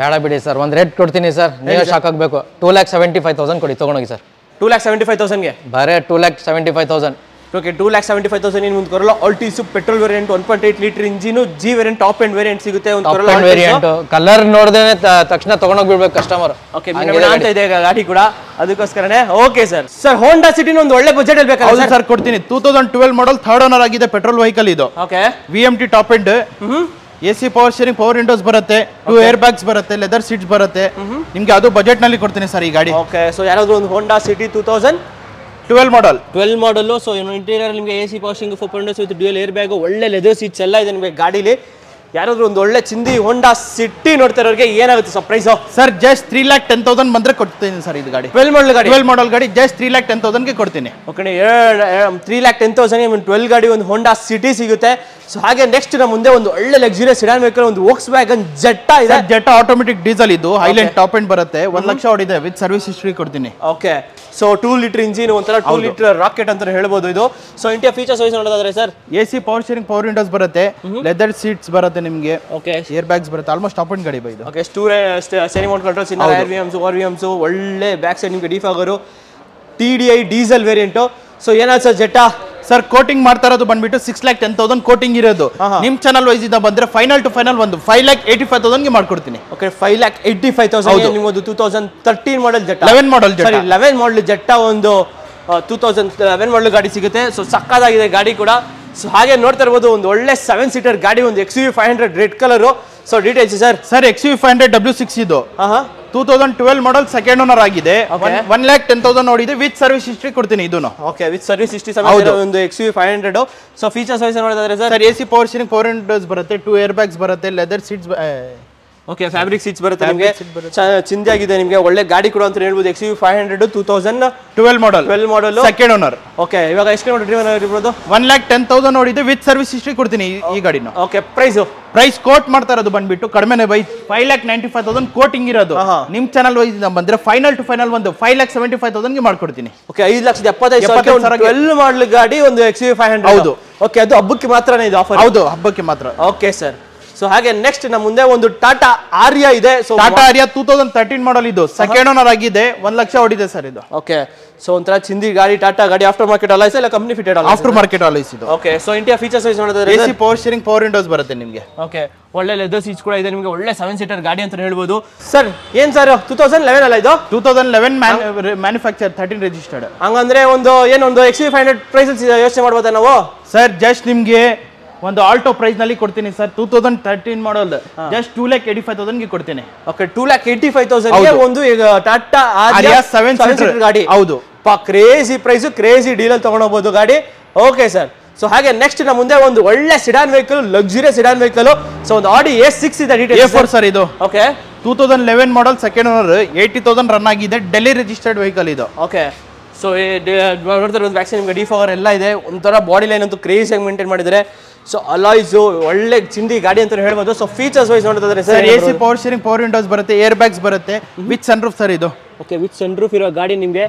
Speaker 1: ಬೇಡ ಬಿಡಿ ಸರ್ ಒಂದು ರೇಟ್ ಕೊಡ್ತೀನಿ ಸರ್. ನೀವು ಶಾಕ್ ಆಗಬೇಕು. Two lakh seventy five thousand ಕೊಡಿ ತೊಗೊಂಡೋಗಿ sir.
Speaker 3: Two lakh seventy five ತೌಸಂಡ್ಗೆ
Speaker 1: ಬರೇ two lakh seventy five thousand
Speaker 3: okay two lakh seventy five thousand ಇನ್ನು ಒಂದು Corolla? Altis petrol variant one point eight litre engine G variant top end variant ಸಿಗುತ್ತೆ ಒಂದು
Speaker 1: top
Speaker 3: Corolla
Speaker 1: variant colour ನೋಡ್ದೇನೆ ತಕ್ಷಣ ತೊಗೊಂಡೋಗ್ಬಿಡ್ಬೇಕು customer
Speaker 3: okay ಅಂತ ಇದೆ ಗಾಡಿ ಕೂಡ. ಅದಕ್ಕೋಸ್ಕರನೇ ಓಕೆ ಸರ್ ಸರ್ ಹೋಂಡಾ ಸಿಟಿನ ಒಂದು ಒಳ್ಳೆ ಬಜೆಟ್ ಸರ್
Speaker 2: ಸರ್ ಕೊಡ್ತೀನಿ. Two thousand twelve model third owner ಆಗಿದೆ ಪೆಟ್ರೋಲ್ ವೆಹಿಕಲ್ ಇದು.
Speaker 3: Okay
Speaker 2: V M T top end A C power steering power windows ಬರುತ್ತೆ ಟೂ ಏರ್ ಬ್ಯಾಗ್ಸ್ ಬರುತ್ತೆ ಲೆದರ್ ಸೀಟ್ಸ್ ಬರುತ್ತೆ. ನಿಮಗೆ ಅದು ಬಜೆಟ್ನಲ್ಲಿ ಕೊಡ್ತೀನಿ ಸರ್ ಈ ಗಾಡಿ.
Speaker 3: ಓಕೆ ಸೊ ಯಾರಾದರೂ ಒಂದು Honda City two thousand
Speaker 2: twelve model
Speaker 3: twelve model so interior ನಿಮಗೆ A C passing four windows with dual air bag ಒಳ್ಳೆ ಲೆದರ್ ಸೀಟ್ಸ್ ಎಲ್ಲ ಇದೆ ನಿಮಗೆ ಗಾಡೀಲಿ. ಯಾರಾದ್ರೂ ಒಂದು ಒಳ್ಳೆ ಚಿಂದಿ ಹೋಂಡಾ ಸಿಟಿ ನೋಡ್ತಾ ಇರೋರಿಗೆ ಏನಾಗುತ್ತೆ surprise
Speaker 2: sir just three lakh ten thousand ಬಂದ್ರೆ ಕೊಡ್ತೀನಿ ಸರ್ ಇದು ಗಾಡಿ.
Speaker 3: ಟ್ವೆಲ್ ಮಾಡಲ್ ಗಾಡಿ?
Speaker 2: ಟ್ವೆಲ್ ಮಾಡಲ್ ಗಾಡಿ ಜಸ್ಟ್ ತ್ರೀ ಲ್ಯಾಕ್ ಟೆನ್ ತೌಸಂಡ್ಗೆ ಕೊಡ್ತೀನಿ.
Speaker 3: Okay three lakh ten thousand ಒಂದು ಟ್ವೆಲ್ ಗಾಡಿ ಒಂದು ಹೊಂಡ ಸಿಟಿ ಸಿಗುತ್ತೆ. ಸೊ ಹಾಗೆ ನೆಕ್ಸ್ಟ್ ನಮ್ಮ ಮುಂದೆ ಒಂದು ಒಳ್ಳೆ ಲಕ್ಸುರಿಯಸ್ ಸಿಡಾನ್ ವೆಹಿಕಲ್ ಒಂದು ವೋಕ್ಸ್ ವ್ಯಾಗನ್ ಜೆಟ್ಟಾ ಇದೆ.
Speaker 2: ಜಟ್ಟ ಜೆಟ್ ಆಟೋಮೆಟಿಕ್ ಡೀಸೆಲ್ ಇದು ಹೈಲೆಂಡ್ ಟಾಪ್ ಎಂಡ್ ಬರುತ್ತೆ. ಒಂದು ಲಕ್ಷ ಓಡಿದೆ ವಿತ್ ಸರ್ವಿಸ್ ಹಿಸ್ಟ್ರಿ ಕೊಡ್ತೀನಿ.
Speaker 3: Okay so two litre engine ಒಂಥರ ಟೂ ಲೀಟರ್ ರಾಕೆಟ್ ಅಂತ ಹೇಳ್ಬೋದು ಇದು. ಸೊ ಇಂಡಿಯಾ ಫೀಚರ್ಸ್ ವೈಸ್ ನೋಡೋದಾದ್ರೆ sir
Speaker 2: A C power steering power windows ಬರುತ್ತೆ ಲೆದರ್ ಸೀಟ್ಸ್ ಬರುತ್ತೆ ನಿಮಗೆ
Speaker 3: ಓಕೆ
Speaker 2: ಏರ್ ಬ್ಯಾಗ್ಸ್ ಬರುತ್ತೆ. ಆಲ್ಮೋಸ್ಟ್ ಟಾಪ್ ಅಂಡ್ ಗಾಡಿ ಬೈದು
Speaker 3: okay ಸ್ಟೂರ್ steering mount controls air V Ms or V Ms ಒಳ್ಳೆ ಬ್ಯಾಕ್ ಸೈಡ್ ನಿಮಗೆ defogger T D I diesel variant so ಏನಾದ್ರು sir ಜೆಟ್ಟಾ?
Speaker 2: Sir quoting ಮಾಡ್ತಾ ಇರೋದು ಬಂದ್ಬಿಟ್ಟು six lakh ten thousand quoting ಇರೋದು. ನಿಮ್ ಚಾನಲ್ ವೈಸ್ ಇಂದ ಬಂದ್ರೆ ಫೈನಲ್ ಟು ಫೈನಲ್ ಒಂದು five lakh eighty five thousand ಮಾಡ್ಕೊಡ್ತೀನಿ.
Speaker 3: Okay five lakh eighty five thousand ನಿಮ್ಮದು two thousand thirteen model Jetta.
Speaker 2: 11 model Jetta.
Speaker 3: ಸರಿ ಲೆವೆನ್ ಮಾಡಲ್ ಜೆಟ್ಟ ಒಂದು two thousand eleven ಮಾಡಲ್ ಗಾಡಿ ಸಿಗುತ್ತೆ. ಸೊ ಸಕ್ಕದಾಗಿದೆ ಗಾಡಿ ಕೂಡ. ಸೊ ಹಾಗೆ ನೋಡ್ತಾ ಇರ್ಬೋದು ಒಂದು ಒಳ್ಳೆ ಸೆವೆನ್ ಸೀಟರ್ ಗಾಡಿ ಒಂದು X U five hundred red colour so details sir
Speaker 2: sir X U five hundred W six ಇದು. Two thousand twelve model second owner ಆಗಿದೆ. ಒನ್ ಲ್ಯಾಕ್ ಟೆನ್ ತೌಸಂಡ್ ನೋಡಿದೆ ವಿತ್ ಸರ್ವಿಸ್ ಹಿಸ್ಟ್ರಿ ಕೊಡ್ತೀನಿ ಇದನ್ನು
Speaker 3: ಓಕೆ ವಿತ್ ಸರ್ವಿಸ್ ಹಿಸ್ಟ್ರಿ. ಒಂದು X U five hundred so features wise ನೋಡಿದ್ರೆ sir
Speaker 2: sir A C power steering four hundred ಬರುತ್ತೆ two air bags ಬರುತ್ತೆ leather seats
Speaker 3: okay fabric seats ಬರುತ್ತೆ ನಿಮಗೆ.
Speaker 2: ಚಿಂದಿ
Speaker 3: ಆಗಿದೆ ನಿಮಗೆ. ಒಳ್ಳೆ ಗಾಡಿ ಕೂಡ ಅಂತ ಹೇಳ್ಬೋದು. X U five hundred two thousand
Speaker 2: twelve model
Speaker 3: twelve model
Speaker 2: second owner
Speaker 3: okay ಇವಾಗ ಎಷ್ಟು ಕಿಲೋಮೀಟರ್ ಡ್ರೈವರ್ ಆಗಿರ್ಬೋದು
Speaker 2: ಒನ್ ಲ್ಯಾಕ್ ಟೆನ್ ತೌಸಂಡ್ ನೋಡಿದ್ರೆ ವಿತ್ ಸರ್ವಿಸ್ ಹಿಸ್ಟ್ರಿ ಕೊಡ್ತೀನಿ ಈ- ಗಾಡಿನ.
Speaker 3: ಓಕೆ ಪ್ರೈಸ್
Speaker 2: ಪ್ರೈಸ್ ಕೋಟ್ ಮಾಡ್ತಾ ಇರೋದು ಬಂದ್ಬಿಟ್ಟು ಕಡಿಮೆನೆ by five lakh ninety five thousand quoting ಇರೋದು. ನಿಮ್ ಚಾನಲ್ ವೈಸ್ ಬಂದ್ರೆ ಫೈನಲ್ ಟು ಫೈನಲ್ ಒಂದು five lakh seventy five thousand ಮಾಡ್ಕೊಡ್ತೀನಿ.
Speaker 3: ಓಕೆ ಐದು ಲಕ್ಷದ ಎಪ್ಪತ್ತೈದು ಮಾಡಲ್ ಗಾಡಿ ಒಂದು ಎಕ್ಸ್ ಯು ಫೈವ್ ಹಂಡ್ರೆಡ್
Speaker 2: ಹೌದು.
Speaker 3: ಓಕೆ ಅದು ಹಬ್ಬಕ್ಕೆ ಮಾತ್ರನೇ ಇದು ಆಫರ್
Speaker 2: ಹೌದು ಹಬ್ಬಕ್ಕೆ ಮಾತ್ರ.
Speaker 3: ಓಕೆ ಸರ್ ಸೊ ಹಾಗೆ ನೆಕ್ಸ್ಟ್ ನಮ್ಮ ಮುಂದೆ ಒಂದು ಟಾಟಾ ಆರ್ಯ ಇದೆ. So
Speaker 2: Tata Aria two thousand thirteen model ಇದು. ಸೆಕೆಂಡ್ ಓನರ್ ಆಗಿದೆ. ಒಂದ್ ಲಕ್ಷ ಹೊಡಿದೆ ಸರ್ ಇದು.
Speaker 3: ಓಕೆ ಸೊ ಒಂಥರ ಚಿಂದಿ ಗಾಡಿ ಟಾಟಾ ಗಾಡಿ ಆಫ್ಟರ್ ಮಾರ್ಕೆಟ್ ಅಲೈಸ್ ಇಲ್ಲ company fitted
Speaker 2: after market alloys ಇದು.
Speaker 3: Okay so India features wise ನೋಡಿದ್ರೆ
Speaker 2: AC power steering power windows ಬರುತ್ತೆ ನಿಮಗೆ.
Speaker 3: ಓಕೆ ಒಳ್ಳೆ ಲೆದರ್ ಸೀಟ್ಸ್ ಕೂಡ ಇದೆ. ನಿಮಗೆ ಒಳ್ಳೆ ಸೆವೆನ್ ಸೀಟರ್ ಗಾಡಿ ಅಂತ ಹೇಳ್ಬೋದು. ಸರ್ ಏನ್ ಸರ್ ಟೂ ತೌಸಂಡ್ ಲೆವೆನ್ ಅಲ್ಲ ಇದು?
Speaker 2: Two thousand eleven manufacture thirteen registered
Speaker 3: ಹಂಗಂದ್ರೆ ಒಂದು ಏನೊಂದು ಎಕ್ಸ್ ಫೈವ್ ಹಂಡ್ರೆಡ್ ಪ್ರೈಸಸ್ ಯೋಚನೆ ಮಾಡ್ಬೋದಾ ನಾವು?
Speaker 2: ಸರ್ ಜಸ್ಟ್ ನಿಮ್ಗೆ ಒಂದು ಆಲ್ಟೋ ಪ್ರೈಸ್ನಲ್ಲಿ ಕೊಡ್ತೀನಿ sir two thousand thirteen model just two lakh eighty five thousand ಕೊಡ್ತೀನಿ.
Speaker 3: Okay two lakh eighty five thousand ಒಂದು ಈಗ ಟಾಟಾ
Speaker 2: ಸೆವೆನ್.
Speaker 3: ಸೀಟರ್ ಗಾಡಿ.
Speaker 2: ಹೌದು.
Speaker 3: ಪಾ ಕ್ರೇಜಿ ಪ್ರೈಸ್ ಕ್ರೇಜಿ ಡೀಲಲ್ಲಿ ತಗೊಂಡೋಗ್ಬೋದು ಗಾಡಿ. ಓಕೆ ಸರ್ ಸೊ ಹಾಗೆ ನೆಕ್ಸ್ಟ್ ನಮ್ಮ ಮುಂದೆ ಒಂದು ಒಳ್ಳೆ sedan vehicle luxurious sedan vehicle so ಒಂದು ಆಡಿ ಎ ಸಿಕ್ಸ್ ಇದೆ
Speaker 2: ಎ ಫೋರ್ ಸರ್ ಇದು.
Speaker 3: Okay
Speaker 2: two thousand eleven model second owner eighty thousand run ಆಗಿದೆ. ಡೆಲ್ಲಿ ರಿಜಿಸ್ಟರ್ಡ್ ವೆಹಿಕಲ್ ಇದು.
Speaker 3: ಓಕೆ ಸೊ ನೋಡ್ತಾರೆ ಒಂದು ವ್ಯಾಕ್ಸಿನ್ ನಿಮಗೆ ಡಿ ಫೋರ್ ಎಲ್ಲ ಇದೆ. ಒಂಥರ ಬಾಡಿ ಲೈನ್ ಅಂತೂ ಕ್ರೇಜಿಯಾಗಿ ಮೇಂಟೈನ್ ಮಾಡಿದ್ದಾರೆ ಸೊ ಅಲಾಯ್ಸು ಒಳ್ಳೆ ಚಿಂದಿ ಗಾಡಿ ಅಂತ ಹೇಳ್ಬೋದು. ಸೊ ಫೀಚರ್ಸ್ ವೈಸ್ ನೋಡಿದ್ರೆ
Speaker 2: sir A C power steering power windows ಬರುತ್ತೆ ಏರ್ ಬ್ಯಾಗ್ಸ್ ಬರುತ್ತೆ ವಿತ್ ಸನ್ರೂಫ್ ಸರ್ ಇದು.
Speaker 3: ಓಕೆ ವಿತ್ ಸನ್ ರೂಫ್ ಇರೋ ಗಾಡಿ ನಿಮಗೆ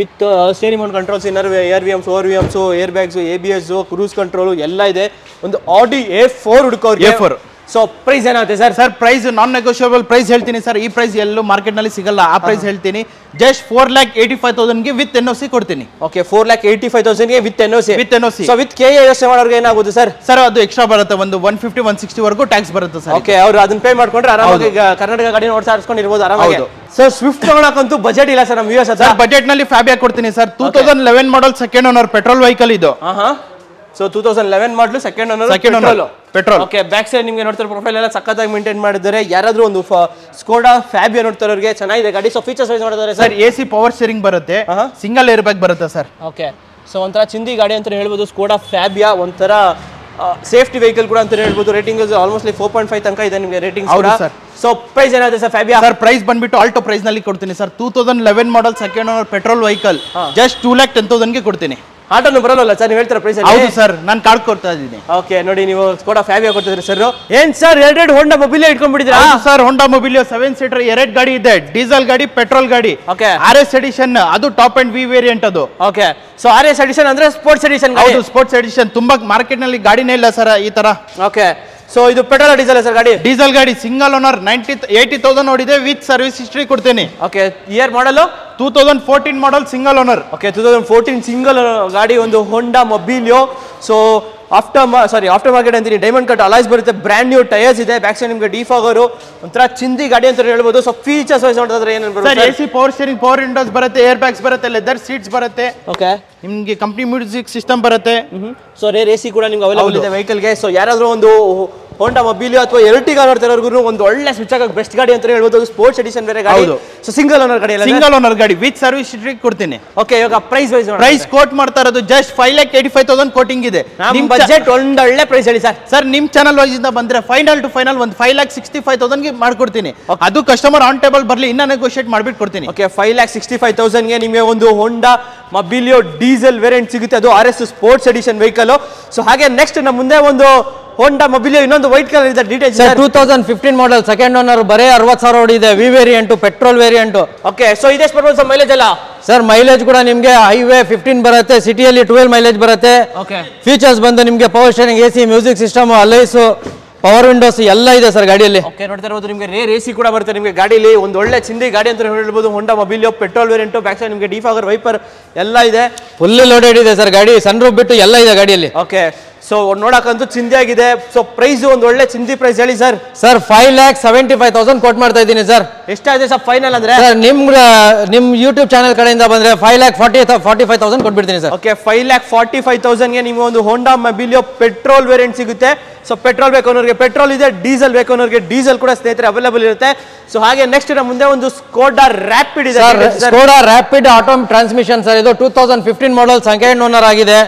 Speaker 3: with steering mount controls inner air V Ms or V Ms air bags A B S cruise control ಎಲ್ಲ ಇದೆ. ಒಂದು Audi A four ಹುಡುಕೋರಿಗೆ
Speaker 2: A4.
Speaker 3: ಸೊ ಪ್ರೈಸ್ ಏನಾಗುತ್ತೆ sir
Speaker 2: sir price non negotiable price ಹೇಳ್ತೀನಿ sir ಈ price ಎಲ್ಲೂ ಮಾರ್ಕೆಟ್ನಲ್ಲಿ ಸಿಗಲ್ಲ. ಆ ಪ್ರೈಸ್ ಹೇಳ್ತೀನಿ. Just four lakh eighty five ತೌಸಂಡ್ಗೆ with N O C ಕೊಡ್ತೀನಿ.
Speaker 3: Okay four lakh eighty five ತೌಸಂಡ್ಗೆ with N C
Speaker 2: With C
Speaker 3: so with K ಯೋಚನೆ ಮಾಡೋರಿಗೆ ಏನಾಗುತ್ತೆ ಸರ್
Speaker 2: ಸರ್ ಅದು ಎಕ್ಸ್ಟ್ರಾ ಬರುತ್ತೆ. ಒಂದು ಒನ್ ಫಿಫ್ಟಿ ಒನ್ ಸಿಕ್ಸ್ಟಿ ವರೆಗೂ ಟ್ಯಾಕ್ಸ್ ಬರುತ್ತೆ ಸರ್
Speaker 3: ಓಕೆ ಅವ್ರು ಅದನ್ನ ಪೇ ಮಾಡ್ಕೊಂಡ್ರೆ ಆರಾಮಾಗಿ ಕರ್ನಾಟಕ ಗಾಡಿ ಇರ್ಸ್ಕೊಂಡು ಇರ್ಬೋದು ಆರಾಮಾಗಿ. ಸರ್ ಸ್ವಿಫ್ಟ್ ತಗೊಳಕಂತೂ ಬಜೆಟ್ ಇಲ್ಲ ಸರ್ ನಮ್ಮ ಯು ಎಸ್ ಹತ್ರ.
Speaker 2: ಸರ್ ಬಜೆಟ್ನಲ್ಲಿ ಫ್ಯಾಬ್ಯಾಕ್ ಕೊಡ್ತೀನಿ sir two thousand eleven model second owner petrol vehicle ಇದು.
Speaker 3: So two thousand eleven model second owner
Speaker 2: second petrol.
Speaker 3: Okay back side ನಿಮಗೆ ನೋಡ್ತಾರೆ ಪ್ರೊಫೈಲ್ ಎಲ್ಲ ಸಕ್ಕತ್ತಾಗಿ ಮೇಂಟೈನ್ ಮಾಡಿದ್ದಾರೆ. ಯಾರಾದ್ರೂ ಒಂದು ಸ್ಕೋಡಾ ಫ್ಯಾಬಿಯಾ ಅವರಿಗೆ. ಚೆನ್ನಾಗಿದೆ. ಗಾಡಿ ಸೊ ಫೀಚರ್ಸ್ ವೈಸ್ ನೋಡಿದ್ದಾರೆ sir
Speaker 2: A C power steering ಬರುತ್ತೆ. ಸಿಂಗಲ್ ಏರ್ ಬ್ಯಾಗ್ ಬರುತ್ತೆ ಸರ್
Speaker 3: ಓಕೆ ಸೊ ಒಂಥರ ಚಿಂದಿ ಗಾಡಿ ಅಂತ ಹೇಳ್ಬೋದು. ಸ್ಕೋಡಾ ಫ್ಯಾಬಿಯಾ ಒಂಥರ ಸೇಫ್ಟಿ ವೆಹಿಕಲ್ ಕೂಡ ಅಂತ ಹೇಳ್ಬೋದು. Rating almost four point five ತನಕ ಇದೆ ನಿಮಗೆ ರೇಟಿಂಗ್
Speaker 2: ಸರ್.
Speaker 3: ಸೊ ಪ್ರೈಸ್ ಏನಾದ್ರೆ ಸರ್ ಫ್ಯಾಬಿಯಾ
Speaker 2: ಸರ್ ಪ್ರೈಸ್ ಬಂದ್ಬಿಟ್ಟು ಆಲ್ಟೋ ಪ್ರೈಸ್ನಲ್ಲಿ ಕೊಡ್ತೀನಿ sir two thousand eleven model second owner petrol vehicle just two lakh ten ತೌಸಂಡ್ಗೆ ಕೊಡ್ತೀನಿ.
Speaker 3: ಆಟೋನು ಬರಲ್ಲ ಸರ್ ನೀವು ಹೇಳ್ತಾರೆ ಪ್ರೈಸ್
Speaker 2: ಹೌದು ಸರ್ ನಾನು ಕಾರ್ಡ್ ಕೊಡ್ತಾ ಇದ್ದೀನಿ.
Speaker 3: ಓಕೆ ನೋಡಿ ನೀವು ಸ್ಕೋಡಾ ಫ್ಯಾವಿಯಾ ಕೊಡ್ತಿದ್ರಿ ಸರ್ ಏನ್ ಸರ್ ಎರಡೆರಡು Honda mobile ಇಟ್ಕೊಂಡ್ಬಿಟ್ಟಿದ್ರೆ
Speaker 2: sir Honda Mobilio seven seater ಎರಡು ಗಾಡಿ ಇದೆ ಡೀಸೆಲ್ ಗಾಡಿ ಪೆಟ್ರೋಲ್ ಗಾಡಿ.
Speaker 3: ಓಕೆ
Speaker 2: ಆರ್ ಎಸ್ ಎಡಿಷನ್ ಅದು ಟಾಪ್ ಅಂಡ್ ವಿ ವೇರಿಯಂಟ್ ಅದು.
Speaker 3: Okay so R S edition ಅಂದ್ರೆ ಸ್ಪೋರ್ಟ್ಸ್ ಎಡಿಷನ್
Speaker 2: ಹೌದು ಸ್ಪೋರ್ಟ್ಸ್ ಎಡಿಷನ್ ತುಂಬಾ ಮಾರ್ಕೆಟ್ನಲ್ಲಿ ಗಾಡಿನೇ ಇಲ್ಲ ಸರ್ ಈ ತರ.
Speaker 3: ಓಕೆ ಸೊ ಇದು ಪೆಟ್ರೋಲ್ ಡೀಸೆಲ್ ಸರ್ ಗಾಡಿ?
Speaker 2: ಡೀಸೆಲ್ ಗಾಡಿ single owner ninety eighty thousand ನೋಡಿದೆ ವಿತ್ ಸರ್ವಿಸ್ ಹಿಸ್ಟ್ರಿ ಕೊಡ್ತೀನಿ.
Speaker 3: Okay year model
Speaker 2: two thousand fourteen model single owner
Speaker 3: okay two thousand fourteen single ಗಾಡಿ ಒಂದು Honda Mobilio so after sorry after market ಅಂತೀನಿ diamond cut alloys ಬರುತ್ತೆ brand new tyres ಇದೆ back side ನಿಮಗೆ defogger ಒಂಥರ ಚಿಂದಿ ಗಾಡಿ ಅಂತ ಹೇಳ್ಬೋದು. ಸೊ ಫೀಚರ್ಸ್ ವೈಸ್ ನೋಡಿದ್ರೆ ಏನು
Speaker 2: ಸರ್
Speaker 3: ಬರುತ್ತೆ
Speaker 2: A C power steering power windows ಬರುತ್ತೆ ಏರ್ ಬ್ಯಾಗ್ಸ್ ಬರುತ್ತೆ ಲೆದರ್ ಸೀಟ್ಸ್ ಬರುತ್ತೆ.
Speaker 3: ಓಕೆ
Speaker 2: ನಿಮಗೆ ಕಂಪ್ನಿ ಮ್ಯೂಸಿಕ್ ಸಿಸ್ಟಮ್ ಬರುತ್ತೆ.
Speaker 3: ಸೊ ರೇರ್ ಎ ಸಿ ಕೂಡ ನಿಮ್ಗೆ ಅವೈಲೇಬಲ್ ಇದೆ ವೆಹಿಕಲ್ಗೆ ಸೊ ಯಾರಾದರೂ ಒಂದು ಹೋಂಡಾ ಮೊಬೈಲ್ ಅಥವಾ ಎರಟಿಗ ನೋಡ್ತಿರೋರ್ಗು ಒಂದು ಒಳ್ಳೆ ಸ್ವಿಚ್ ಆಗ ಬೆಸ್ಟ್ ಗಾಡಿ ಅಂತ ಹೇಳ್ಬೋದು. ಸ್ಪೋರ್ಟ್ಸ್ ಎಡಿಷನ್ ಬೇರೆ ಗಾಡಿ. ಸೊ ಸಿಂಗಲ್ ಓನರ್ ಗಾಡಿ
Speaker 2: ಸಿಂಗಲ್ ಓನರ್ ಗಾಡಿ ವಿತ್ ಸರ್ವಿಸ್ ಹಿಸ್ಟ್ರಿ ಕೊಡ್ತೀನಿ.
Speaker 3: ಓಕೆ ಇವಾಗ ಪ್ರೈಸ್ ವೈಸ್
Speaker 2: ಪ್ರೈಸ್ ಕೋಟ್ ಮಾಡ್ತಾ ಇರೋದು just five lakh eighty five thousand quoting ಇದೆ.
Speaker 3: ನಮ್ಮ
Speaker 2: ನಿಮ್
Speaker 3: ಬಜೆಟ್ ಒಂದೊಳ್ಳೆ ಪ್ರೈಸ್ ಹೇಳಿ ಸರ್.
Speaker 2: ಸರ್ ನಿಮ್ ಚಾನಲ್ ವೈಸ್ ಇಂದ ಬಂದ್ರೆ ಫೈನಲ್ ಟು ಫೈನಲ್ ಒಂದು ಫೈವ್ ಲ್ಯಾಕ್ ಸಿಕ್ಸ್ಟಿ ಫೈವ್ ತೌಸಂಡ್ಗೆ ಮಾಡ್ಕೊಡ್ತೀನಿ. ಅದು ಕಸ್ಟಮರ್ ಆನ್ ಟೇಬಲ್ ಬರ್ಲಿ ಇನ್ನ ನೆಗೋಷಿಯೇಟ್ ಮಾಡ್ಬಿಟ್ಟು ಕೊಡ್ತೀನಿ.
Speaker 3: Okay five lakh sixty five ತೌಸಂಡ್ಗೆ ನಿಮಗೆ ಒಂದು ಹೋಂಡಾ ಮೊಬಿಲಿಯೋ ಡೀಸೆಲ್ ವೇರಿಯಂಟ್ ಸಿಗುತ್ತೆ. ಅದು R S sports edition vehicle so ಹಾಗೆ ನೆಕ್ಸ್ಟ್ ನಮ್ಮ ಮುಂದೆ ಒಂದು ಹೋಂಡಾ ಮೊಬಿಲಿಯೋ ಇನ್ನೊಂದು ವೈಟ್ ಕಲರ್ ಇದೆ details
Speaker 1: sir two thousand fifteen model second owner ಬರೇ ಅರವತ್ತು ಸಾವಿರ ಓಡಿದೆ V variant petrol variant
Speaker 3: okay so ಇದೆಷ್ಟು ಬರ್ಬೋದು ಸರ್ ಮೈಲೇಜ್ ಅಲ್ಲ
Speaker 1: ಸರ್ ಮೈಲೇಜ್ ಕೂಡ ನಿಮಗೆ ಹೈವೇ ಫಿಫ್ಟೀನ್ ಬರುತ್ತೆ ಸಿಟಿಯಲ್ಲಿ ಟ್ವೆಲ್ ಮೈಲೇಜ್ ಬರುತ್ತೆ. ಫೀಚರ್ಸ್ ಬಂದು ನಿಮಗೆ power steering A C music system alloys power windows ಎಲ್ಲ ಇದೆ ಸರ್ ಗಾಡಿಯಲ್ಲಿ.
Speaker 3: ಓಕೆ ನೋಡ್ತಾ ಇರ್ಬೋದು ನಿಮಗೆ ರೇರ್ ಎ ಸಿ ಕೂಡ ಬರುತ್ತೆ ನಿಮಗೆ ಗಾಡಿಲಿ. ಒಂದು ಒಳ್ಳೆ ಚಿಂದಿ ಗಾಡಿ ಅಂತ ಹೇಳ್ಬೋದು. Honda Mobilio petrol variant back side ನಿಮಗೆ ಡಿಫಾಗರ್ ವೈಪರ್ ಎಲ್ಲ ಇದೆ.
Speaker 1: ಫುಲ್ ಲೋಡೆಡ್ ಇದೆ ಸರ್ ಗಾಡಿ ಸನ್ ರೂಪ್ ಬಿಟ್ಟು ಎಲ್ಲ ಇದೆ ಗಾಡಿಯಲ್ಲಿ.
Speaker 3: ಓಕೆ ಸೊ ನೋಡಕ್ಕಂತೂ ಚಿಂದಿ ಆಗಿದೆ. ಸೊ ಪ್ರೈಸ್ ಒಂದು ಒಳ್ಳೆ ಚಿಂದಿ ಪ್ರೈಸ್ ಹೇಳಿ sir
Speaker 1: sir five lakh seventy five thousand quote ಮಾಡ್ತಾ ಇದ್ದೀನಿ ಸರ್
Speaker 3: ಎಷ್ಟಾಗಿದೆ ಸರ್ ಫೈನಲ್ ಅಂದ್ರೆ?
Speaker 1: ಸರ್ ನಿಮ್ ನಿಮ್ ಯೂಟ್ಯೂಬ್ ಚಾನಲ್ ಕಡೆಯಿಂದ ಬಂದ್ರೆ five lakh forty forty five thousand ಕೊಟ್ಬಿಡ್ತೀನಿ sir
Speaker 3: okay five lakh forty five ತೌಸಂಡ್ಗೆ ನಿಮಗೆ ಒಂದು ಹೋಂಡಾ ಮೊಬಿಲಿಯೋ ಪೆಟ್ರೋಲ್ ವೇರಿಯಂಟ್ ಸಿಗುತ್ತೆ. ಸೊ ಪೆಟ್ರೋಲ್ ಬೇಕು ಅನ್ನೋರಿಗೆ ಪೆಟ್ರೋಲ್ ಇದೆ ಡೀಸೆಲ್ ಬೇಕು ಅನ್ನೋರಿಗೆ ಡೀಸೆಲ್ ಕೂಡ ಸ್ನೇಹಿತರೆ ಅವೈಲೇಬಲ್ ಇರುತ್ತೆ. ಸೊ ಹಾಗೆ ನೆಕ್ಸ್ಟ್ ನಮ್ಮ ಮುಂದೆ ಒಂದು ಸ್ಕೋಡಾ ರ್ಯಾಪಿಡ್ ಇದೆ.
Speaker 1: Sir Skoda Rapid auto transmission sir ಇದು two thousand fifteen model second owner ಆಗಿದೆ.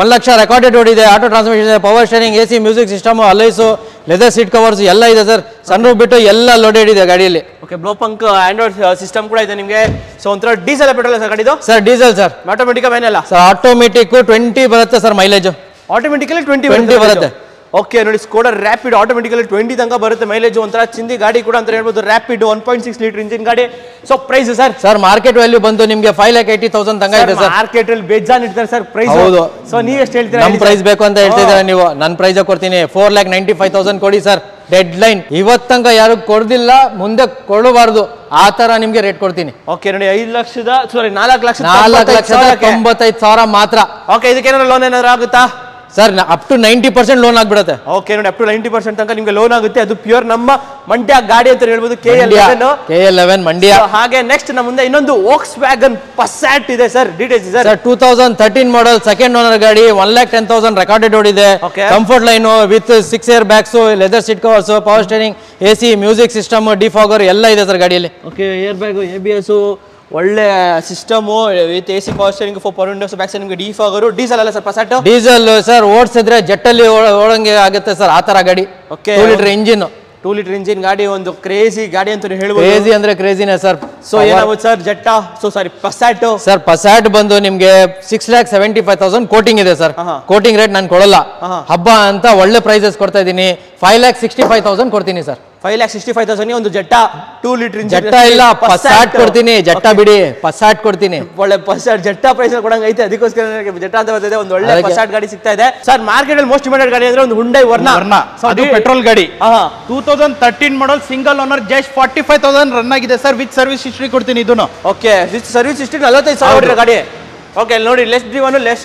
Speaker 1: ಒಂದ್ ಲಕ್ಷ ರೆಕಾರ್ಡೆಡ್ ಓಡಿದೆ. ಆಟೋ ಟ್ರಾನ್ಸ್ಮಿಷನ್ ಇದೆ. Power steering A C music system alloys leather seat covers ಎಲ್ಲ ಇದೆ ಸರ್ ಸನ್ ರೂಪ್ ಬಿಟ್ಟು ಎಲ್ಲ ಲೋಡೆಡ್ ಇದೆ ಗಾಡಿಯಲ್ಲಿ.
Speaker 3: ಓಕೆ ಬ್ಲೋಪಂಕ್ ಆಂಡ್ರಾಯ್ಡ್ ಸಿಸ್ಟಮ್ ಕೂಡ ಇದೆ ನಿಮಗೆ. ಸೊ ಒಂಥರ ಡೀಸೆಲ್ ಪೆಟ್ರೋಲ್ ಸರ್ ಗಾಡಿದು?
Speaker 1: ಸರ್ ಡೀಸೆಲ್ ಸರ್
Speaker 3: ಆಟೋಮೆಟಿಕ್ ಏನಿಲ್ಲ
Speaker 1: ಸರ್ ಆಟೋಮೆಟಿಕ್ ಟ್ವೆಂಟಿ ಬರುತ್ತೆ ಸರ್ ಮೈಲೇಜ್
Speaker 3: ಆಟೋಮೆಟಿಕಲಿ ಟ್ವೆಂಟಿ
Speaker 1: 20 ಬರುತ್ತೆ.
Speaker 3: ಓಕೆ ನೋಡಿ ಸ್ಕೋಡ ರ್ಯಾಪಿಡ್ ಆಟೋಮೆಟಿಕಲಿ ಟ್ವೆಂಟಿ ತನಕ ಬರುತ್ತೆ ಮೈಲೇಜ್ ಒಂಥರ ಚಿಂದಿ ಗಾಡಿ ಕೂಡ ಅಂತ ಹೇಳ್ಬೋದು. Rapid one point six litre engine ಗಾಡಿ. So price sir
Speaker 1: sir market value ಬಂದು ನಿಮಗೆ ಫೈವ್ ಲ್ಯಾಕ್ ಏಯ್ಟಿ ತೌಸಂಡ್ ತಂಗ ಇದೆ ಸರ್
Speaker 3: ಮಾರ್ಕೆಟ್ ಅಲ್ಲಿ ಬೇಜಾನ್ ಇಡ್ತಾರೆ ಸರ್ ಪ್ರೈಸ್
Speaker 1: ಹೌದು.
Speaker 3: ಸೊ ನೀವು ಎಷ್ಟು ಹೇಳ್ತೀರಾ?
Speaker 1: ನಮ್ಮ ಪ್ರೈಸ್ ಬೇಕು ಅಂತ ಹೇಳ್ತಿದ್ದೀರಾ ನೀವು. ನನ್ನ ಪ್ರೈಸ್ ಕೊಡ್ತೀನಿ. Four lakh ninety five thousand ಕೊಡಿ ಸರ್ ಡೆಡ್ ಲೈನ್ ಇವತ್ತಂಗ ಯಾರು ಕೊಡ್ದಿಲ್ಲ ಮುಂದೆ ಕೊಡಬಾರ್ದು. ಆ ತರ ನಿಮ್ಗೆ ರೇಟ್ ಕೊಡ್ತೀನಿ.
Speaker 3: ಓಕೆ ನೋಡಿ ಐದು ಲಕ್ಷದ ಸಾರಿ ನಾಲ್ಕು ಲಕ್ಷ
Speaker 1: ನಾಲ್ಕು ಲಕ್ಷದ ತೊಂಬತ್ತೈದು ಸಾವಿರ ಮಾತ್ರ.
Speaker 3: ಓಕೆ ಇದಕ್ಕೆ ಏನಾದ್ರು ಲೋನ್ ಏನಾದ್ರು ಆಗುತ್ತಾ?
Speaker 1: Sir up to ninety percent loan ಆಗ್ಬಿಡುತ್ತೆ.
Speaker 3: ಓಕೆ ನೋಡಿ ಅಪ್ ಟು ನೈಂಟಿ ಪರ್ಸೆಂಟ್ ತನಕ ನಿಮಗೆ ಲೋನ್ ಆಗುತ್ತೆ. ಅದು ಪ್ಯೂರ್ ನಮ್ಮ ಮಂಡ್ಯ ಗಾಡಿ ಅಂತ ಹೇಳ್ಬೋದು K L
Speaker 1: K L eleven Mandya.
Speaker 3: ಹಾಗೆ ನೆಕ್ಸ್ಟ್ ನಮ್ಮ ಮುಂದೆ ಇನ್ನೊಂದು ವಾಕ್ಸ್ ವ್ಯಾಗನ್ ಪಸ್ಸಾಟ್ ಇದೆ sir details sir
Speaker 1: sir two thousand thirteen model second owner ಗಾಡಿ one lakh ten thousand recorded ಓಡಿದೆ. Comfort line with six airbags leather seat covers power steering A C music system defogger ಎಲ್ಲ ಇದೆ sir ಗಾಡಿಯಲ್ಲಿ.
Speaker 3: Okay airbag A B S ಒಳ್ಳೆ system with A C power steering four power windows back side ನಿಮಗೆ ಆಗೋರು diesel ಅಲ್ಲ sir Passat
Speaker 1: diesel sir ಓಡಿಸಿದ್ರೆ ಜೆಟ್ಟಲ್ಲಿ ಓಡಂಗೆ ಆಗುತ್ತೆ ಸರ್ ಆ ಥರ ಗಾಡಿ.
Speaker 3: Okay
Speaker 1: two litre engine
Speaker 3: two litre engine ಗಾಡಿ ಒಂದು ಕ್ರೇಜಿ ಗಾಡಿ ಅಂತ ಹೇಳ್ಬೋದು.
Speaker 1: ಕ್ರೇಜಿ ಅಂದ್ರೆ ಕ್ರೇಜಿನೇ ಸರ್
Speaker 3: ಸೊ ಏನಾಗುತ್ತೆ sir Jetta so sorry Passat
Speaker 1: sir Passat ಬಂದು ನಿಮ್ಗೆ six lakh seventy five thousand quoting ಇದೆ ಸರ್. ಕೋಟಿಂಗ್ ರೇಟ್ ನಾನು ಕೊಡಲ್ಲ. ಹಬ್ಬ ಅಂತ ಒಳ್ಳೆ ಪ್ರೈಸಸ್ ಕೊಡ್ತಾ ಇದ್ದೀನಿ. Five lakh sixty five thousand ಕೊಡ್ತೀನಿ sir
Speaker 3: five lakh sixty five thousand ಒಂದು ಜಟ್ಟ ಟೂ ಲೀಟರ್
Speaker 1: ಜಟ್ಟ ಇಲ್ಲ ಪಸಾಟ್ ಕೊಡ್ತೀನಿ ಜಟ್ಟ ಬಿಡಿ ಪಸಾಟ್ ಕೊಡ್ತೀನಿ.
Speaker 3: ಒಳ್ಳೆ ಪಸಾಟ್ ಜಟ್ಟ ಪ್ರೈಸ್ ಕೊಡಂಗ್ ಐತೆ. ಅದಕ್ಕೋಸ್ಕರ ಜಟ್ಟ ಅಂತ ಬರ್ತಿದೆ ಒಂದು ಒಳ್ಳೆ ಪಸಾಟ್ ಗಾಡಿ ಸಿಗ್ತಾ ಇದೆ. ಸರ್ ಮಾರ್ಕೆಟ್ ಅಲ್ಲಿ ಮೋಸ್ಟ್ ಡಿಮ್ಯಾಂಡೆಡ್ ಗಾಡಿ ಅಂದ್ರೆ ಒಂದು ಹುಂಡೈ ವರ್ಣ
Speaker 2: ವರ್ಣ ಅದು ಪೆಟ್ರೋಲ್ ಗಾಡಿ. Two thousand thirteen model single owner just forty five thousand run ಆಗಿದೆ ಸರ್ ವಿತ್ ಸರ್ವಿಸ್ ಹಿಸ್ಟ್ರಿ ಕೊಡ್ತೀನಿ ಇದನ್ನು
Speaker 3: ಓಕೆ ಸರ್ವಿಸ್ ಹಿಸ್ಟ್ರಿ ನಲವತ್ತೈದು ಸಾವಿರ ಗಾಡಿ. ಓಕೆ ನೋಡಿ ಲೆಸ್ ಡ್ರಿವನ್ ಲೆಸ್